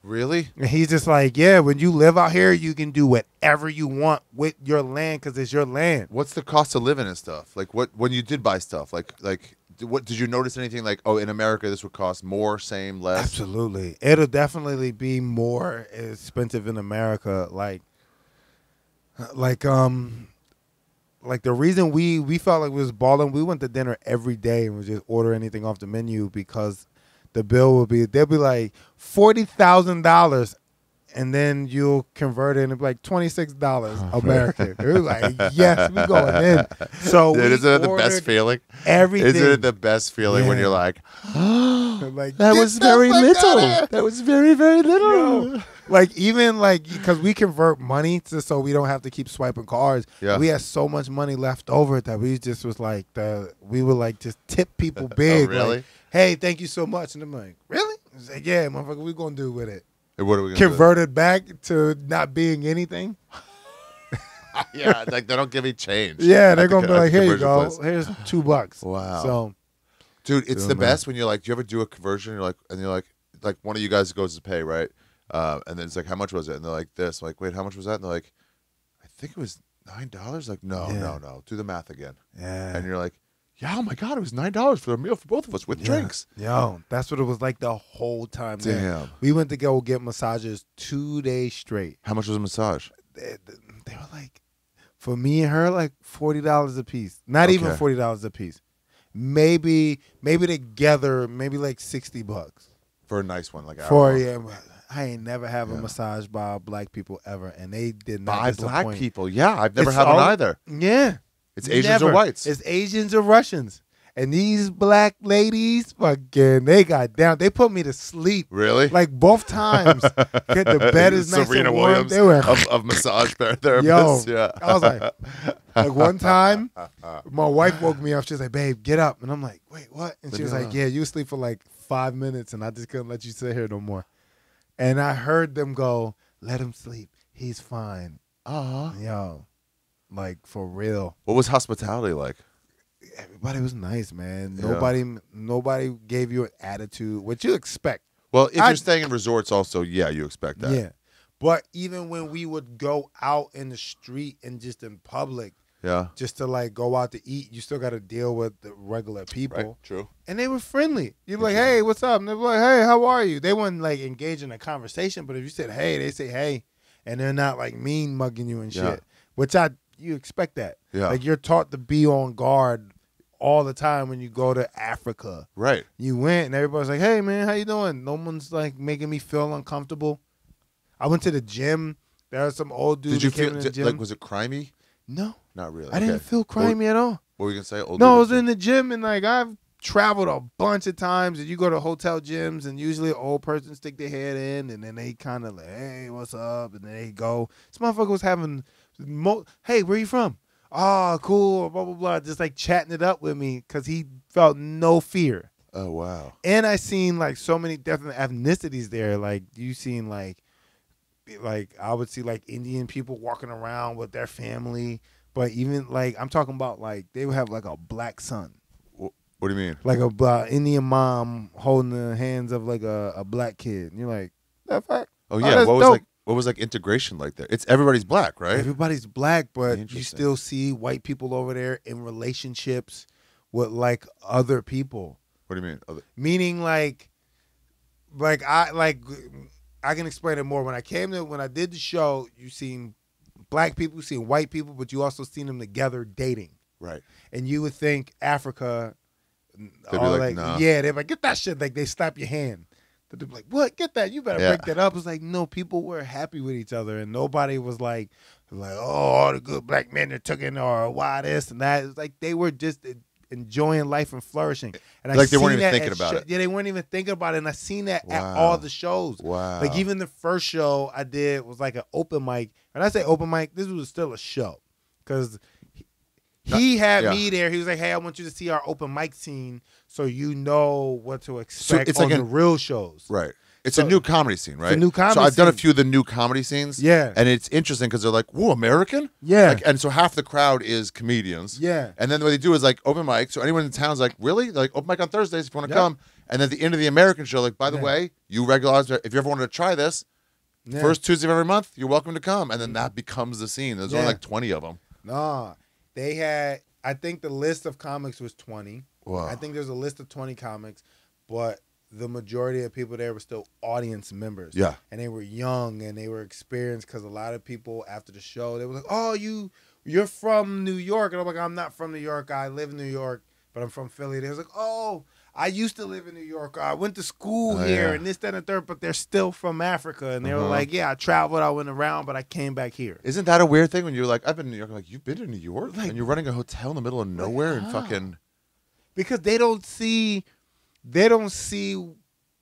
Really? And he's just like, yeah, when you live out here, you can do whatever you want with your land because it's your land. What's the cost of living and stuff? Like what when you did buy stuff? Like like what did you notice anything like oh in America this would cost more, same, less? Absolutely. It'll definitely be more expensive in America. Like like um like the reason we we felt like we was balling, we went to dinner every day and we just order anything off the menu because the bill would be they'll be like forty thousand dollars and then you'll convert it and be like twenty six dollars oh, American. It was like, yes, we going in. [laughs] So Dude, isn't it the best feeling? Everything. Isn't it the best feeling when you're like, [gasps] like, that was very little. That was very, very little. Yo, like even like because we convert money to so we don't have to keep swiping cards. Yeah. We had so much money left over that we just was like the we would like just tip people [laughs] oh, big. Oh, really? Like, hey, thank you so much. And I'm like, really? It's like, yeah, motherfucker, we gonna do with it. And what are we Converted back to not being anything. [laughs] yeah, like they don't give me change. Yeah, they're gonna co- be like, here you go. place. Here's two bucks. [laughs] Wow. So Dude, it's Doing the that. best when you're like, do you ever do a conversion? You're like, and you're like, like one of you guys goes to pay, right? Uh, and then it's like, how much was it? And they're like, this. I'm like, wait, how much was that? And they're like, I think it was nine dollars. Like, no, Yeah. no, no. Do the math again. yeah. And you're like, yeah, oh my god, it was nine dollars for a meal for both of us with Yeah. drinks. Yo, that's what it was like the whole time. Damn. We went to go get massages two days straight. How much was a massage? they, they were like for me and her like forty dollars a piece. Not even forty dollars a piece. Maybe maybe together maybe like sixty bucks For a nice one, like for yeah. I ain't never have a massage by black people ever, and they did not by black people. Yeah, I've never It's had one either. Yeah, It's Asians never. or whites. It's Asians or Russians, and these black ladies, fucking, they got down. They put me to sleep really? like both times. [laughs] Get the bed is nice Serena and warm. Williams They were of, of massage ther- [laughs] Yo, yeah. I was like, like one [laughs] time, my wife woke me up. She was like, "Babe, get up," and I'm like, "Wait, what?" And she was like, Yeah. "Yeah, you sleep for like five minutes, and I just couldn't let you sit here no more." And I heard them go, "Let him sleep. He's fine." uh Yo, like for real. What was hospitality like? Everybody was nice, man. Yeah. Nobody, nobody gave you an attitude. What you expect? Well, if I- you're staying in resorts, also, yeah, you expect that. Yeah. But even when we would go out in the street and just in public, Yeah. just to like go out to eat, you still got to deal with the regular people. Right. True. and they were friendly. You'd be like, "Hey, what's up?" And they'd be like, "Hey, how are you?" They wouldn't like engage in a conversation, but if you said, "Hey," they say, "Hey," and they're not like mean mugging you and shit. Yeah. Which I you expect that. Yeah. Like you're taught to be on guard all the time when you go to Africa. Right. You went and everybody's like, "Hey, man, how you doing?" No one's like making me feel uncomfortable. I went to the gym. There was some old dude Did you feel the gym. like was it crimey? no, Not really. I didn't feel crimey at all. What were you gonna say? Old No, I was in the gym and like I've traveled a bunch of times and you go to hotel gyms and usually old person stick their head in and then they kind of like, hey, what's up? And then they go. This motherfucker was having, mo- hey, where you from? Oh, cool, blah, blah, blah. Just like chatting it up with me because he felt no fear. Oh wow. And I seen like so many different ethnicities there. Like you seen like, like I would see like Indian people walking around with their family. But even like I'm talking about like they would have like a black son What, do you mean? like a uh, Indian mom holding the hands of like a, a black kid. And you're like, that fuck. Oh yeah. that's what was dope. like? What was like integration like there? It's everybody's black, right? Everybody's black, but you still see white people over there in relationships with like other people. what do you mean? Other- Meaning like, like I like I can explain it more. When I came to when I did the show, you seen black people, you seen white people, but you also seen them together dating. Right. and you would think Africa. be all like, nah. yeah, they're like, get that shit. Like they slap your hand. But they're like, what? Get that? You better Yeah. break that up. It's like, no, people were happy with each other, and nobody was like, like, oh, all the good black men are taking, or why this and that. It's like they were just enjoying life and flourishing. And I Like they weren't even thinking about it. Yeah, they weren't even thinking about it. And I seen that at all the shows. Wow. Like even the first show I did was like an open mic. And I say open mic, this was still a show because he, had yeah. me there. He was like, "Hey, I want you to see our open mic scene, so you know what to expect it's on like the an- real shows." Right. It's So- a new comedy scene, right? new comedy. So I've done a few of the new comedy scenes. Yeah. and it's interesting because they're like, "Whoa, American!" Yeah. Like, and so half the crowd is comedians. Yeah. and then what they do is like open mic. So anyone in town's like, "Really?" Like open mic on Thursdays if you want to Yeah. come. And then at the end of the American show, like, by the Yeah. way, you regulars, if you ever wanted to try this, Yeah. first Tuesday of every month, you're welcome to come. And then mm-hmm. that becomes the scene. There's Yeah. only like 20 of them. Nah, they had. I think the list of comics was twenty. Wow. I think there's a list of twenty comics, but the majority of people there were still audience members. Yeah. and they were young and they were experienced because a lot of people after the show they were like, "Oh, you you're from New York," and I'm like, "I'm not from New York. I live in New York, but I'm from Philly." They was like, "Oh." I used to live in New York. I went to school Oh, here yeah. and this, that, and third, but they're still from Africa. And they were Uh-huh. like, Yeah, I traveled, I went around, but I came back here. Isn't that a weird thing when you're like, I've been in New York? I'm like, you've been to New York? Like- and you're running a hotel in the middle of nowhere and how? fucking. because they don't see they don't see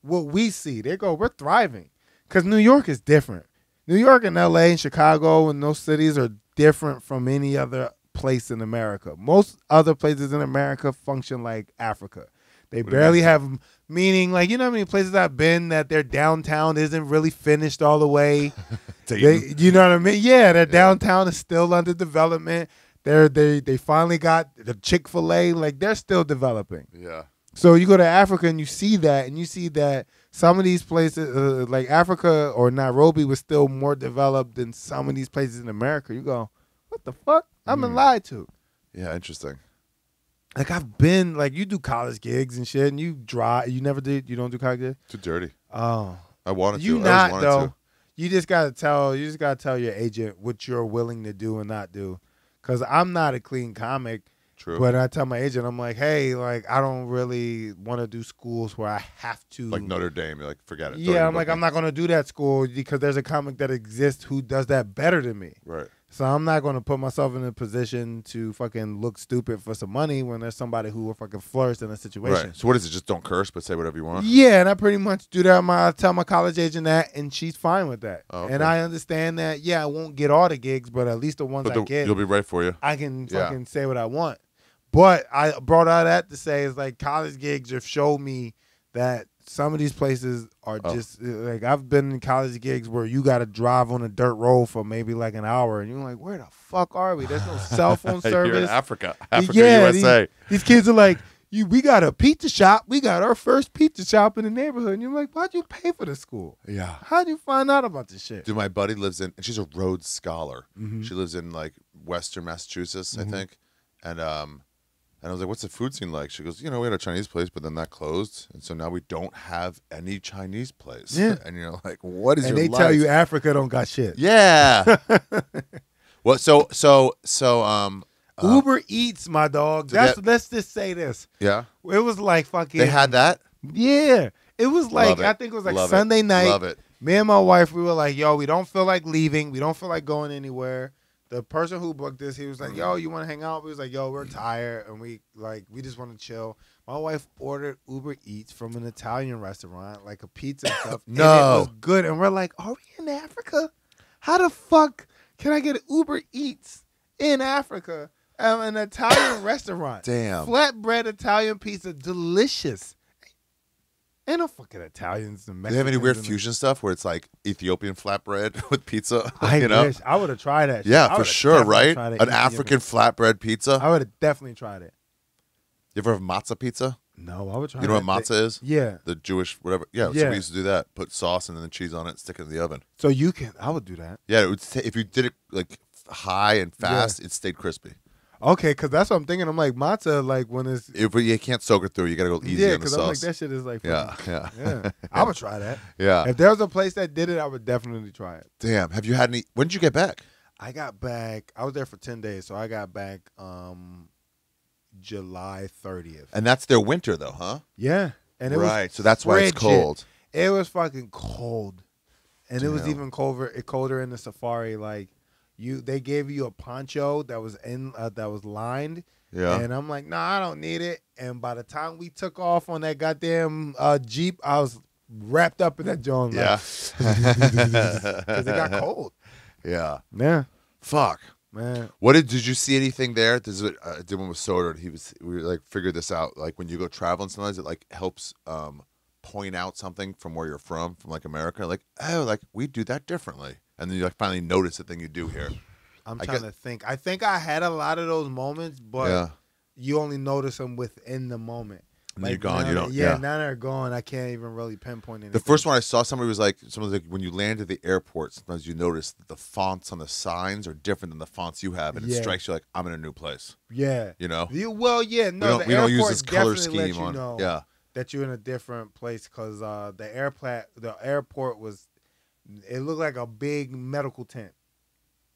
what we see. They go, we're thriving because New York is different. New York and L.A. and Chicago and those cities are different from any other place in America. Most other places in America function like Africa. They What barely have meaning. Like you know how many places I've been that their downtown isn't really finished all the way. [laughs] They, you know what I mean? Yeah, their downtown is still under development. They're they they finally got the Chick Fil A. Like they're still developing. yeah. So you go to Africa and you see that, and you see that some of these places, uh, like Africa or Nairobi, was still more developed than some of these places in America. You go, what the fuck? I'm Mm. lied to. Yeah, interesting. Like I've been like you do college gigs and shit, and you drive. You never did. You don't do college gigs. Too dirty. Oh, I wanted you to. Not wanted though. to. You just gotta tell. You just gotta tell your agent what you're willing to do and not do. Cause I'm not a clean comic. True. But I tell my agent, I'm like, hey, like I don't really want to do schools where I have to. like Notre Dame, like, forget it. Yeah, I'm like, book I'm not gonna do that school because there's a comic that exists who does that better than me. Right. So I'm not gonna put myself in a position to fucking look stupid for some money when there's somebody who will fucking flourish in a situation. Right. So what is it? Just don't curse, but say whatever you want. Yeah, and I pretty much do that. My I tell my college agent that, and she's fine with that. Oh, okay. And I understand that. Yeah, I won't get all the gigs, but at least the ones But I get, you'll be right for you. I can Yeah. fucking say what I want. But I brought all that to say is like college gigs have showed me that some of these places are Oh. just uh, like I've been in college gigs where you got to drive on a dirt road for maybe like an hour, and you're like, where the fuck are we? There's no [laughs] cell phone service. You're in. Africa. Africa, yeah, USA. These, these kids are like, you. We got a pizza shop. We got our first pizza shop in the neighborhood. And you're like, why'd you pay for the school? yeah. How'd you find out about this shit? Dude, my buddy lives in, and she's a Rhodes Scholar. Mhm. She lives in like Western Massachusetts, Mhm. I think. And um, and I was like, "What's the food scene like?" She goes, "You know, we had a Chinese place, but then that closed, and so now we don't have any Chinese place." Yeah. And you're like, "What is and your they tell you Africa don't got shit. Yeah. [laughs] well, so so so um, uh, Uber Eats, my dog. That's let's just say this. yeah, It was like fucking. they had that. Yeah, it was like it. I think it was like Love it. Sunday night. Love it. Me and my wife, we were like, "Yo, we don't feel like leaving. We don't feel like going anywhere." The person who booked this, he was like, mm-hmm. "Yo, you want to hang out?" We was like, "Yo, we're mm-hmm. tired and we like we just want to chill." My wife ordered Uber Eats from an Italian restaurant, like a pizza and [laughs] stuff. and No. it was good. And we're like, "Are we in Africa? How the fuck can I get Uber Eats in Africa at an Italian restaurant? Damn. flatbread Italian pizza, delicious." Ain't no fucking Italians and Do they have any weird fusion stuff where it's like Ethiopian flatbread [laughs] with pizza? I you know? wish I would have tried that. shit. Yeah, for sure, right? An in African flatbread pizza. I would have definitely tried it. You ever have matzo pizza? No, I would try. You know what matzah is? Yeah. The Jewish whatever. Yeah, so we used to do that. Put sauce and then cheese on it, stick it in the oven. So you can. I would do that. Yeah, it would if you did it like high and fast, it stayed crispy. Okay, because that's what I'm thinking. I'm like matzah, like when it's If you can't soak it through, you got to go easy yeah, on the because I'm like sauce. that shit is like yeah, fucking- yeah, [laughs] yeah. [laughs] I would try that. yeah. If there was a place that did it, I would definitely try it. Damn. Have you had any? When did you get back? I got back. I was there for ten days, so I got back um July 30th. And that's their winter though, huh? Yeah, and it right. was so that's why it's frigid. cold. It was fucking cold, and it was Damn. even colder. It colder in the safari. Like you, they gave you a poncho that was in uh, that was lined, Yeah. and I'm like, nah, I don't need it. And by the time we took off on that goddamn uh, jeep, I was wrapped up in that joint. Like, yeah. [laughs] because it got cold. Yeah. Yeah, Fuck. man. What did did you see anything there? This is what I did one with Soder. and He was we like figured this out. Like when you go traveling, sometimes it like helps um point out something from where you're from, from like America, like oh, like we do that differently, and then you like finally notice the thing you do here. I'm I trying get- to think. I think I had a lot of those moments, but yeah, you only notice them within the moment. And then you're gone, now you that- don't- Yeah, now they're gone. I can't even really pinpoint anything. the first one I saw, somebody was like, someone was like, when you land at the airport, sometimes you notice that the fonts on the signs are different than the fonts you have, and it Yeah. strikes you like I'm in a new place. Yeah. You know, You, well, yeah, no, we don't, the we don't use airport this color definitely let scheme you on. know Yeah, that you're in a different place because uh, the airport, the airport was, it looked like a big medical tent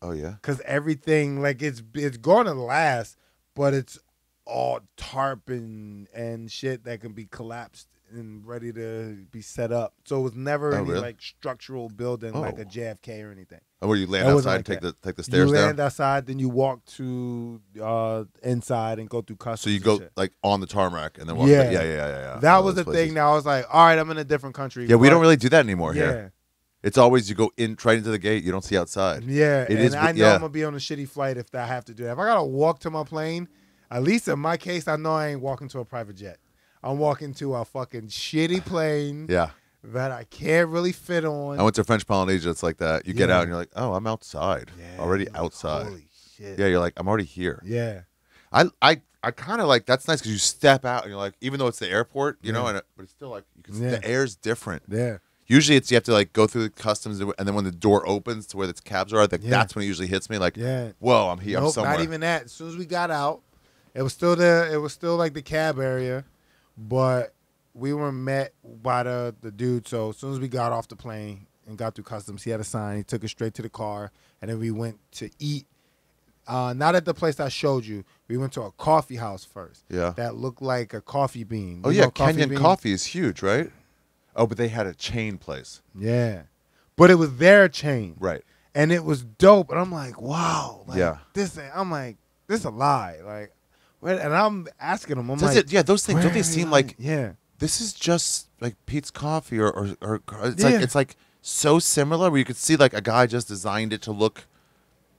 oh yeah, because everything like it's it's going to last, but it's all tarp and and shit that can be collapsed and ready to be set up. So it was never Oh, any really? like structural building like Oh. a JFK or anything. and where you land outside, like take that. the take the stairs you down. land outside, then you walk to uh inside and go through customs. So you go like on the tarmac and then walk. Yeah. Yeah, yeah, yeah, yeah. That All was the places. thing. Now I was like, all right, I'm in a different country. Yeah, we don't really do that anymore Yeah, here. It's always you go in right into the gate. You don't see outside. yeah. It and is- I know yeah. I'm gonna be on a shitty flight if I have to do that. If I gotta walk to my plane, at least in my case, I know I ain't walking to a private jet. I'm walking to a fucking shitty plane [sighs] Yeah, that I can't really fit on. I went to French Polynesia. It's like that. You get out and you're like, oh, I'm outside. Yeah, already like, outside. Holy shit. Yeah, you're like, I'm already here. Yeah. I I I kind of like that's nice because you step out and you're like, even though it's the airport, you know, and it, but it's still like you can Yeah. the air's different. Yeah. Usually, it's you have to like go through the customs, and then when the door opens to where the cabs are, like Yeah. that's when it usually hits me. Like, Yeah. whoa, I'm here. I'm Nope, somewhere. not even that. As soon as we got out, it was still the it was still like the cab area, but we were met by the the dude. So as soon as we got off the plane and got through customs, he had a sign. He took us straight to the car, and then we went to eat. Uh, not at the place I showed you. We went to a coffee house first. Yeah. That looked like a coffee bean. Oh You yeah, coffee Kenyan coffee is huge, right? Oh, but they had a chain place, Yeah, but it was their chain. right? and it was dope. And I'm like, wow, like, Yeah. This, I'm like, this is a lie, like, and I'm asking them, I'm Does like, it? Yeah, those things don't they seem like yeah, this is just like Peet's Coffee or or, or it's Yeah. like it's like so similar where you could see like a guy just designed it to look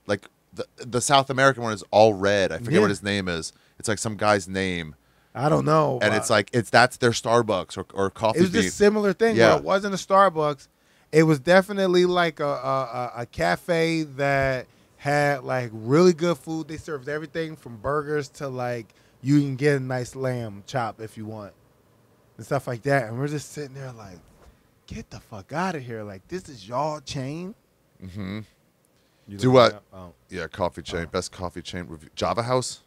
like the the South American one is all red. I forget Yeah. what his name is. It's like some guy's name, I don't know, and it's like it's that's their Starbucks or or coffee it was bean. just similar thing. Yeah. Yeah, it wasn't a Starbucks. It was definitely like a, a a a cafe that had like really good food. They served everything from burgers to like you can get a nice lamb chop if you want and stuff like that. And we're just sitting there like, get the fuck out of here! Like this is y'all chain. hmm You Do what? Oh. Yeah, coffee chain, best coffee chain review. Java House.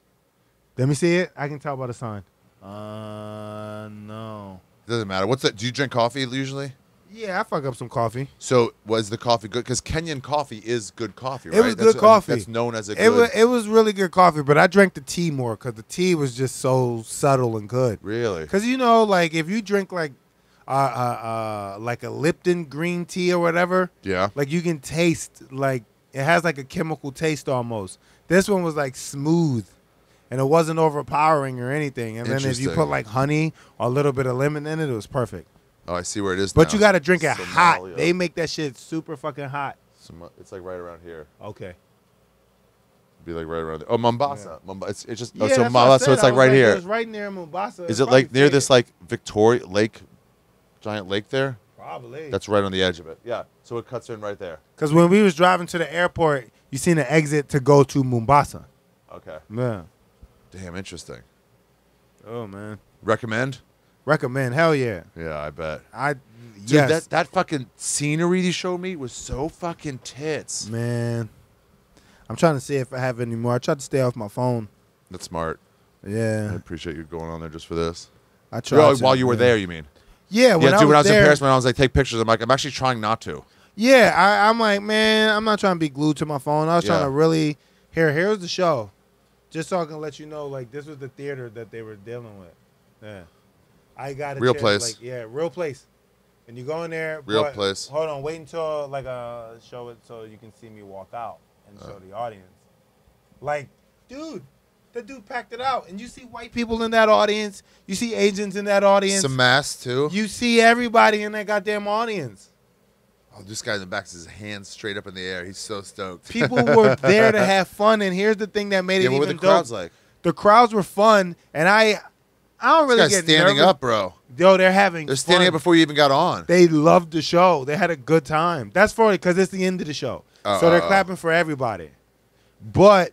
Let me see it. I can tell by the sign. Uh, no. It doesn't matter. What's that? Do you drink coffee usually? Yeah, I fuck up some coffee. So was the coffee good? Because Kenyan coffee is good coffee, It right? was That's- good coffee. That's known as a It good. was it was really good coffee, but I drank the tea more because the tea was just so subtle and good. really? Because you know, like if you drink like uh, uh uh like a Lipton green tea or whatever, Yeah. like you can taste like it has like a chemical taste almost. This one was like smooth. And it wasn't overpowering or anything. And then if you put like honey or a little bit of lemon in it, it was perfect. Oh, I see where it is. But now. you got to drink it hot. They make that shit super fucking hot. It's like right around here. Okay. Be like right around there. Oh, Mombasa. Mombasa. It's, it's just. oh, Yeah, so Mombasa. So it's like right It here. It's right near Mombasa. Is it like near this like Victoria Lake, giant lake there? Probably. That's right on the edge of it. Yeah. So it cuts in right there. Because when we was driving to the airport, you seen the exit to go to Mombasa. Okay. Yeah. Damn, interesting. Oh man. Recommend? Recommend. Hell yeah. Yeah, I bet. I. Dude, yes. that that fucking scenery you showed me was so fucking tits. man. I'm trying to see if I have any more. I tried to stay off my phone. That's smart. Yeah. I appreciate you going on there just for this. I tried. To, while you were yeah. there, you mean? Yeah. When yeah, I dude. was when I was there, in Paris, when I was like, take pictures. I'm like, I'm actually trying not to. Yeah, I, I'm like, man, I'm not trying to be glued to my phone. I was trying to really. Here, here's the show. Just so I can let you know, like, this was the theater that they were dealing with. Yeah. I got a Real place. Like, yeah, real place. And you go in there. Real but- place. Hold on, wait until like uh show it so you can see me walk out and Uh. show the audience. Like, dude, the dude packed it out, and you see white people in that audience. You see Asians in that audience. Some masks too. you see everybody in that goddamn audience. Oh, this guy in the back has his hands straight up in the air. He's so stoked. People were there to have [laughs] fun, and here's the thing that made it yeah, what were even the crowds dope. like? The crowds were fun, and I, I don't This really guy's get standing nervous. up, bro. Yo, they're having. They're standing fun. up before you even got on. They loved the show. They had a good time. That's funny because it's the end of the show, Uh, so they're uh, uh. clapping for everybody. But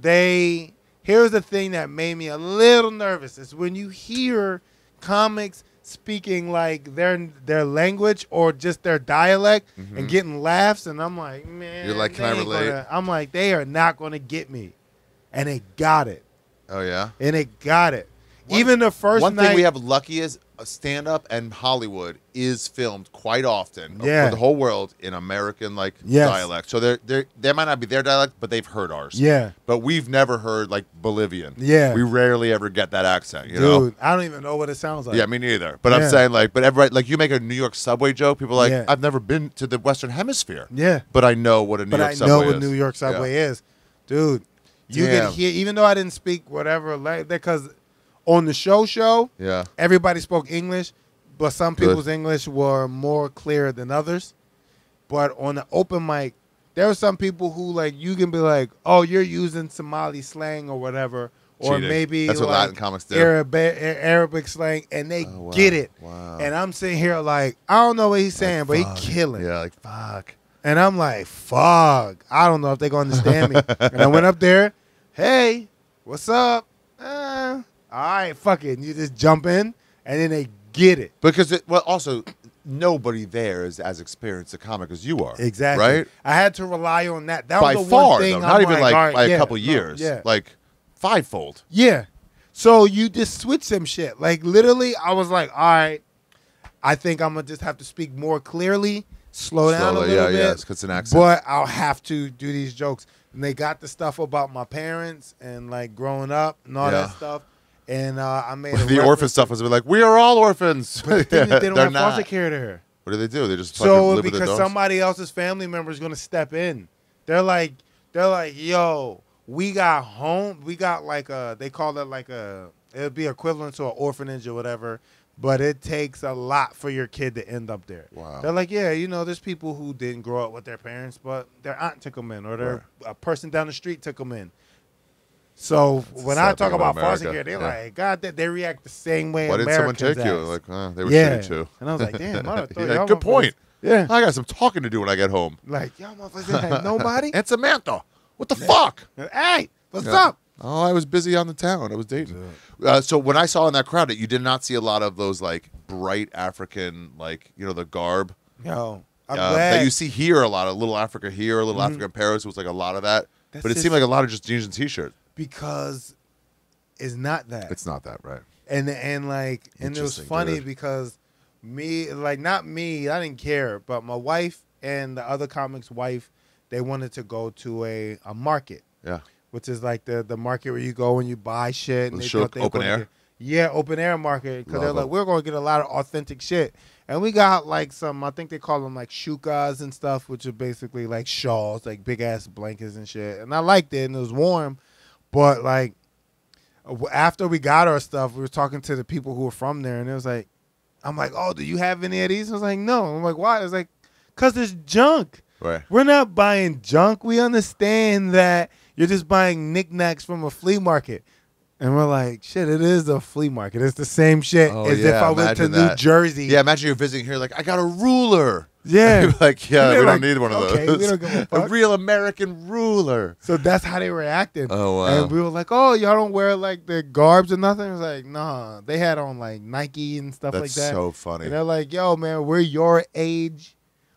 they here's the thing that made me a little nervous is when you hear comics speaking like their their language or just their dialect and getting laughs, and I'm like, man, Mm-hmm. You're like, can I relate? gonna- I'm like, they are not going to get me, and they got it, oh yeah. and they got it. One- Even the first One night, thing we have lucky is stand up and Hollywood is filmed quite often Yeah. for the whole world in American like Yes. dialect. So they're they they might not be their dialect, but they've heard ours. yeah, But we've never heard like Bolivian. Yeah. We rarely ever get that accent, you know? I don't even know what it sounds like. Yeah, me neither. But I'm saying like, but everybody like you make a New York subway joke, people are like, Yeah. I've never been to the Western Hemisphere, yeah. but I know what a New but York I subway know what is. New York Yeah. subway is, dude. You Damn. can hear, even though I didn't speak whatever like because on the show show Yeah, everybody spoke English, but some Good. people's English were more clear than others. But on the open mic, there were some people who like you can be like, oh, you're using Somali slang or whatever, or Cheating. maybe That's what like Latin comics do. Arabic, Arabic slang, and they Oh, wow. get it. Wow. And I'm sitting here like, I don't know what he's saying, but he killing. Yeah, like fuck. And I'm like, fuck. I don't know if they're going to understand me. [laughs] and I went up there, hey, what's up? Uh, all right, fuck it. And you just jump in, and then they get it. Because it well also nobody there is as experienced a comic as you are. Exactly. Right? I had to rely on that. That By was the far, one thing though. I'm Not even like all right, by yeah, a couple years. yeah. Like fivefold. Yeah. So you just switch some shit. Like literally, I was like, all right, I think I'm gonna just have to speak more clearly, slow down a little yeah, bit. yeah, it's 'cause it's an accent. But I'll have to do these jokes. And they got the stuff about my parents and like growing up and all Yeah. that stuff. And uh, I made the orphan stuff was like, we are all orphans. But the thing is, they [laughs] don't have foster not. care there. What do they do? They just fucking So because somebody else's family member is gonna step in, they're like, they're like, yo, we got home, we got like a, they call it like a, it'd be equivalent to an orphanage or whatever, but it takes a lot for your kid to end up there. Wow. They're like, yeah, you know, there's people who didn't grow up with their parents, but their aunt took them in, or their a person down the street took them in. So when I talk about about foster care, they're Yeah. like, God, they, they react the same way. Why did someone take you? Like, uh, they were yeah. shitty too. And I was like, damn, [laughs] I thought y'all like, good point. Yeah. I got some talking to do when I get home. Like, y'all motherfuckers didn't [laughs] nobody? And Samantha, what the fuck? hey, what's Yeah. up? Oh, I was busy on the town. I was dating. Uh, so when I saw in that crowd you did not see a lot of those like bright African, like you know, the garb Yo, I'm uh, glad. that you see here a lot. of little Africa here, a little Africa in Paris. It was like a lot of that. That's but it seemed like a lot of just jeans and t-shirt. Because it's not that. It's not that, right? and and like and it was funny dude. because me like not me, I didn't care, but my wife and the other comic's wife, they wanted to go to a, a market, Yeah. which is like the the market where you go and you buy shit. And The they thought they open air? get- yeah, open air market because they're like we're going to get a lot of authentic shit, and we got like some I think they call them like shukas and stuff, which are basically like shawls, like big ass blankets and shit. And I liked it, and it was warm, but like after we got our stuff, we were talking to the people who were from there, and it was like, I'm like, oh, do you have any of these? I was like, no. I'm like, why? It's like, cause it's junk. Right. We're not buying junk. We understand that you're just buying knickknacks from a flea market. And we're like, shit, it is a flea market. It's the same shit Oh, as if I went to imagine New. Jersey. Yeah, imagine you're visiting here. Like, I got a ruler. Yeah. [laughs] Like, yeah, we like, don't need one of okay, those. we don't give a [laughs] a real American ruler. So that's how they reacted. Oh, wow. And we were like, "Oh, y'all don't wear like the garbs or nothing." It was like, "Nah." They had on like Nike and stuff That's like that. so funny. And they're like, "Yo, man, we're your age.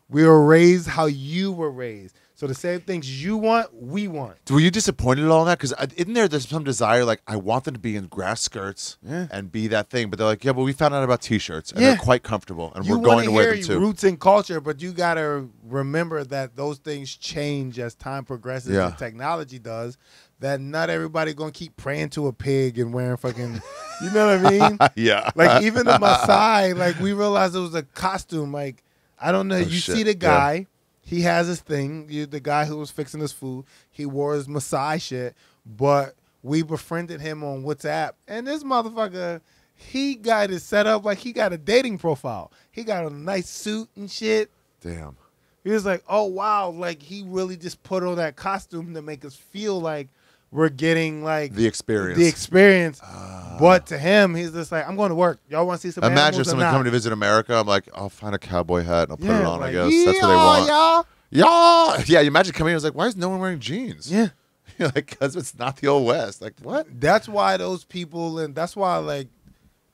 We were raised how you were raised. So the same things you want, we want." Were you disappointed at all in that? Because uh, isn't there there's some desire like I want them to be in grass skirts Yeah. and be that thing, but they're like, yeah, but we found out about t-shirts and Yeah. they're quite comfortable and you we're going wanna wear them too. roots and culture, but you gotta remember that those things change as time progresses Yeah. and technology does. That not everybody gonna keep praying to a pig and wearing fucking, you know what I mean? [laughs] yeah, like even the Maasai, like we realized it was a costume. Like I don't know. Oh, you shit. see the guy, he has his thing. You, the guy who was fixing his food, he wore his Maasai shit. But we befriended him on WhatsApp, and this motherfucker, he got it set up like he got a dating profile. He got a nice suit and shit. damn. He was like, "Oh wow!" Like he really just put on that costume to make us feel like we're getting like The experience. the experience. Ah. but to him, he's just like, I'm going to work. Y'all want to see some Imagine or someone coming to visit America. I'm like, I'll find a cowboy hat and I'll put it Yeah, on. I guess that's what they want. y'all." Yeah, [laughs] yeah. You imagine coming. in, I was like, why is no one wearing jeans? Yeah. [laughs] Like, because it's not the old west. Like what? That's why those people, and that's why like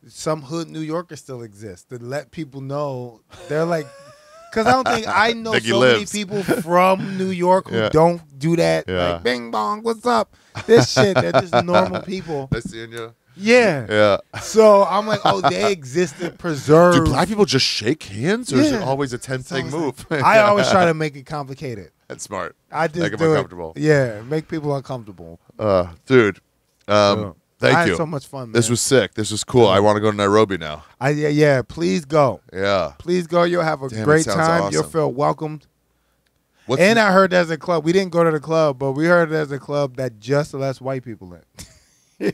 some hood New Yorkers still exist to let people know they're like. Because I don't think I [laughs] know Think he so many people from New York who Yeah. don't do that. Yeah. Like, bing bong, what's up? This shit. They're just [laughs] normal people. Nice seeing you. Yeah. Yeah. So I'm like, oh, they [laughs] existed preserved. Do black people just shake hands, or is it always a ten thing So move? like- I always try to make it complicated. That's smart. I just Make 'em do it- uncomfortable. Yeah, make people uncomfortable. Uh, dude. Um, Yeah. Thank I you. had so much fun. Man. This was sick. This was cool. I want to go to Nairobi now. I yeah, yeah. Please go. Yeah. Please go. You'll have a Damn, it great sounds time. You'll awesome. feel welcomed. What's and the- I heard there's a club. We didn't go to the club, but we heard there's a club that just lets white people in.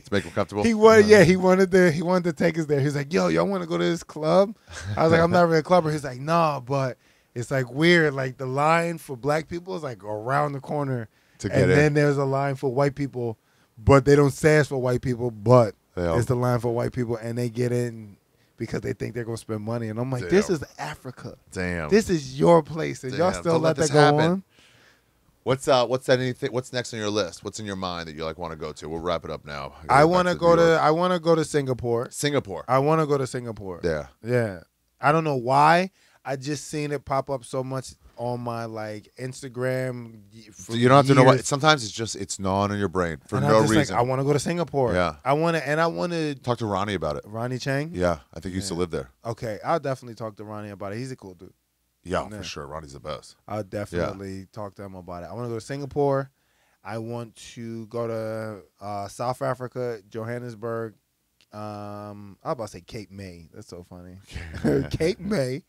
to make them comfortable. [laughs] He wanted, uh-huh. yeah, he wanted to, he wanted to take us there. He's like, "Yo, y'all want to go to this club?" I was like, "I'm [laughs] not really a clubber." He's like, "No, but it's like weird. Like the line for black people is like around the corner, To get and in. then there's a line for white people, but they don't say it's for white people, but it's the line for white people, and they get in because they think they're gonna spend money. And I'm like, this is Africa. Damn. This is your place, and y'all still don't let, let that go happen. on. What's uh? What's that? Anything? What's next on your list? What's in your mind that you like want to go to? We'll wrap it up now. I want to go to, I want to go to Singapore. Singapore. I want to go to Singapore. Yeah. Yeah. I don't know why. I just seen it pop up so much on my like Instagram. So you don't have to know what. Sometimes it's just it's gnawing in your brain for And no reason. Like, I want to go to Singapore. Yeah. I want to, and I want to. Talk to Ronny about it. Ronny Chieng. Yeah, I think he used to live there. Okay, I'll definitely talk to Ronny about it. He's a cool dude. Yeah, Yeah. for sure. Ronny's the best. I'll definitely talk to him about it. I want to go to Singapore. I want to go to uh, South Africa, Johannesburg. Um, I was about to say Cape May. That's so funny. [laughs] Cape May,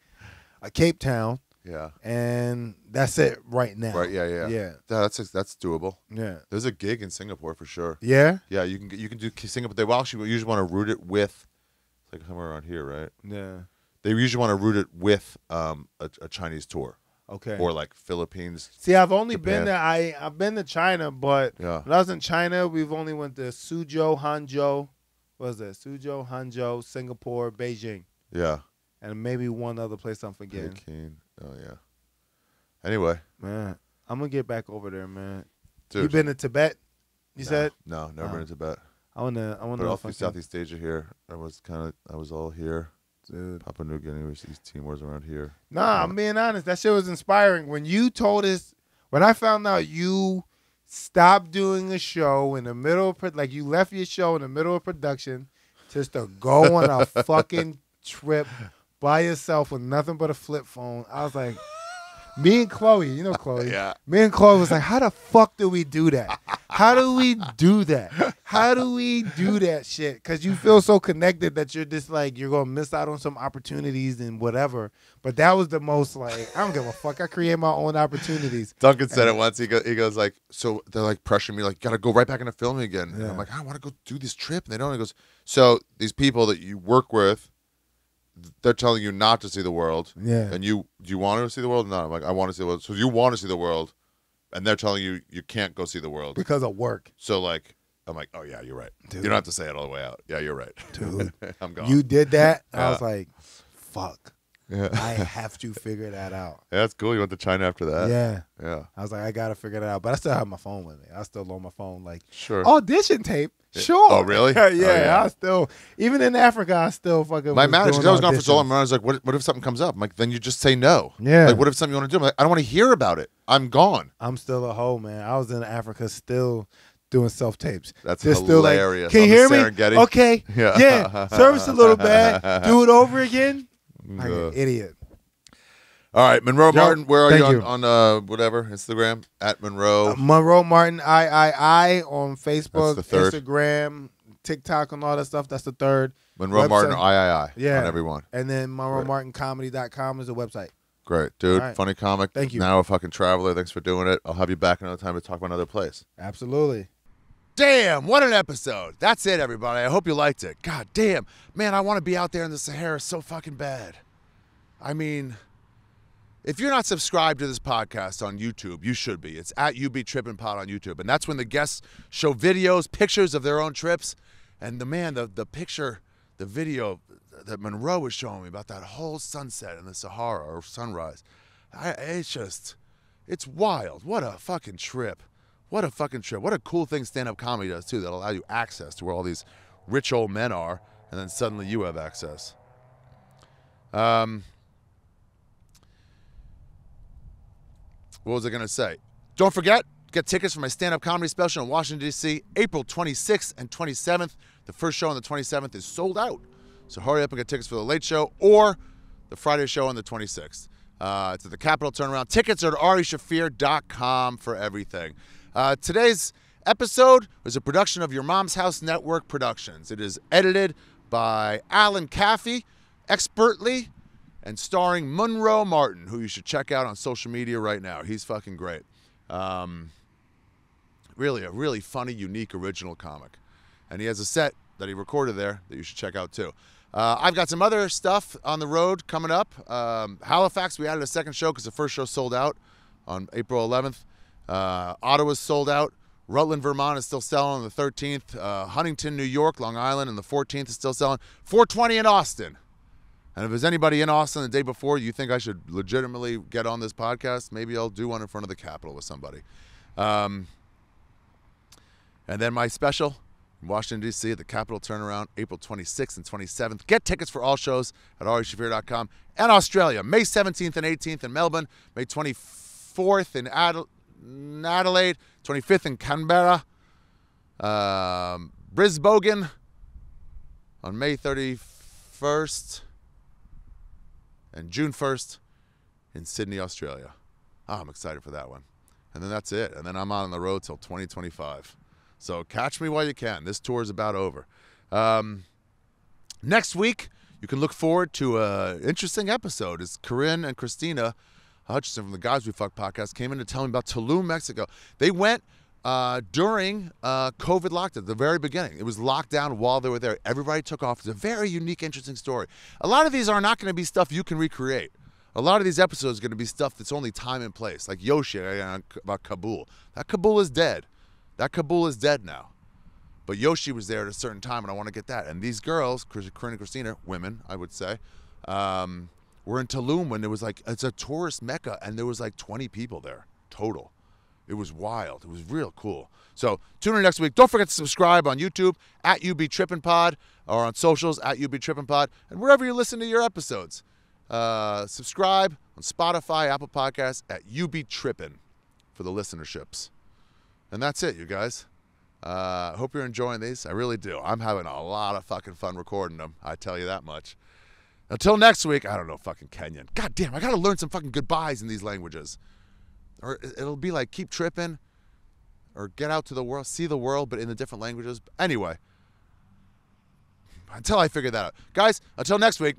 uh, Cape Town, Yeah. and that's it right now. Right. Yeah. Yeah. Yeah. Yeah, that's that's doable. Yeah. There's a gig in Singapore for sure. Yeah. Yeah, you can you can do Singapore. They will actually usually want to root it with, it's like somewhere around here, right? Yeah. They usually want to root it with um a, a Chinese tour Okay. or like Philippines. See, I've only Japan. been there. I I've been to China, but Yeah. when I was in China, we've only went to Suzhou, Hangzhou. What was that? Suzhou, Hangzhou, Singapore, Beijing, Yeah. And maybe one other place I'm forgetting. Peking. Oh yeah. Anyway, Man, I'm gonna get back over there, man. dude. You been to Tibet? You no, said no, never Oh. been to Tibet. I wanna. I wanna. But all through Southeast Asia here, I was kind of I was all here. Dude. Papua New Guinea was East Timor's around here. Nah, I'm being honest. That shit was inspiring. When you told us, when I found out you stopped doing a show in the middle of, like you left your show in the middle of production just to go on a [laughs] fucking trip by yourself with nothing but a flip phone. I was like, me and Chloe, you know Chloe. [laughs] Yeah. Me and Chloe was like, how the fuck do we do that? How do we do that? How do we do that shit? Because you feel so connected that you're just like, you're going to miss out on some opportunities and whatever. But that was the most like, I don't give a fuck. I create my own opportunities. Duncan said it once. He goes, he goes like, so they're like pressuring me, like, gotta go right back into filming again. And I'm like, I want to go do this trip, and they don't. He goes, so these people that you work with, they're telling you not to see the world, Yeah. and you do you want to see the world? No, I'm like, I want to see the world. So you want to see the world, and they're telling you you can't go see the world. Because of work. So like, I'm like, oh yeah, you're right. Dude. You don't have to say it all the way out. Yeah, you're right. Dude. [laughs] I'm gone. You did that. I was like, fuck. Yeah. I [laughs] have to figure that out. Yeah, that's cool. You went to China after that. yeah. Yeah. I was like, I got to figure that out. But I still have my phone with me. I still on my phone. Like, Sure. audition tape. Sure. Oh, really? [laughs] yeah, Oh, yeah. I still even in Africa, I still fucking. My manager, because I was gone for so long, my manager's like, what, what if something comes up? I'm like, then you just say no. Yeah. Like, what if something you want to do? I'm like, I don't want to hear about it. I'm gone. I'm still a hoe, man. I was in Africa still doing self tapes. That's Just still like, hilarious. Can you hear me? Serengeti? Okay. [laughs] Yeah. Yeah. Service a little bad. Do it over again. Like Uh, an idiot. all right, Monroe Yo, Martin, where are you on, you. on uh, whatever, Instagram? At Monroe. Uh, Monroe Martin, I I I on Facebook, the third. Instagram, TikTok, and all that stuff. That's the third. Monroe website. Martin, III. Yeah. On everyone. And then Right. MonroeMartinComedy.com is the website. Great. Dude, All right. funny comic. Thank you. Now a fucking traveler. Thanks for doing it. I'll have you back another time to talk about another place. Absolutely. Damn, what an episode. That's it, everybody. I hope you liked it. God damn. Man, I want to be out there in the Sahara so fucking bad. I mean, If you're not subscribed to this podcast on YouTube, you should be. It's at UB Trippin' Pod on YouTube. And that's when the guests show videos, pictures of their own trips. And the man, the, the picture, the video that Monroe was showing me about that whole sunset in the Sahara or sunrise, I, it's just, it's wild. What a fucking trip. What a fucking trip. What a cool thing stand up comedy does, too, that allow you access to where all these rich old men are, and then suddenly you have access. Um, what was I going to say? Don't forget, get tickets for my stand up comedy special in Washington, D.C., April 26th and 27th. The first show on the 27th is sold out. So hurry up and get tickets for the late show or the Friday show on the 26th. Uh, it's at the Capital Turnaround. Tickets are at arishaffir.com for everything. Uh, today's episode was a production of Your Mom's House Network Productions. It is edited by Alan Caffey, expertly, and starring Monroe Martin, who you should check out on social media right now. He's fucking great. Um, really, a really funny, unique, original comic. And he has a set that he recorded there that you should check out too. Uh, I've got some other stuff on the road coming up. Um, Halifax, we added a second show because the first show sold out on April 11th. Uh, Ottawa's sold out. Rutland, Vermont is still selling on the 13th. Uh, Huntington, New York, Long Island, and the 14th is still selling. 420 in Austin. And if there's anybody in Austin the day before you think I should legitimately get on this podcast, maybe I'll do one in front of the Capitol with somebody. Um, and then my special Washington, D.C. at the Capital Turnaround, April 26th and 27th. Get tickets for all shows at arishaffir.com. And Australia, May 17th and 18th in Melbourne, May 24th in Adelaide. Adelaide, 25th in Canberra, um, Brisbane on May 31st, and June 1st in Sydney, Australia. Oh, I'm excited for that one. And then that's it. And then I'm out on the road till 2025. So catch me while you can. This tour is about over. Um, next week, you can look forward to an interesting episode. Is Corinne and Krystyna Hutchinson from the Guys We Fuck podcast came in to tell me about Tulum, Mexico. They went uh, during uh, COVID lockdown, the very beginning. It was locked down while they were there. Everybody took off. It's a very unique, interesting story. A lot of these are not going to be stuff you can recreate. A lot of these episodes are going to be stuff that's only time and place, like Yoshi uh, about Kabul. That Kabul is dead. That Kabul is dead now. But Yoshi was there at a certain time, and I want to get that. And these girls, Corinne and Krystyna, women, I would say, um, were in Tulum when there was like it's a tourist mecca, and there was like 20 people there total. It was wild. It was real cool. So tune in next week. Don't forget to subscribe on YouTube at UB Trippin' Pod or on socials at UB Trippin' Pod and wherever you listen to your episodes. Uh, subscribe on Spotify, Apple Podcasts at UB Trippin' for the listenerships. And that's it, you guys. I uh, hope you're enjoying these. I really do. I'm having a lot of fucking fun recording them. I tell you that much. Until next week, I don't know fucking Kenyan. God damn, I gotta learn some fucking goodbyes in these languages. Or it'll be like keep tripping, or get out to the world, see the world, but in the different languages. Anyway, until I figure that out. Guys, until next week,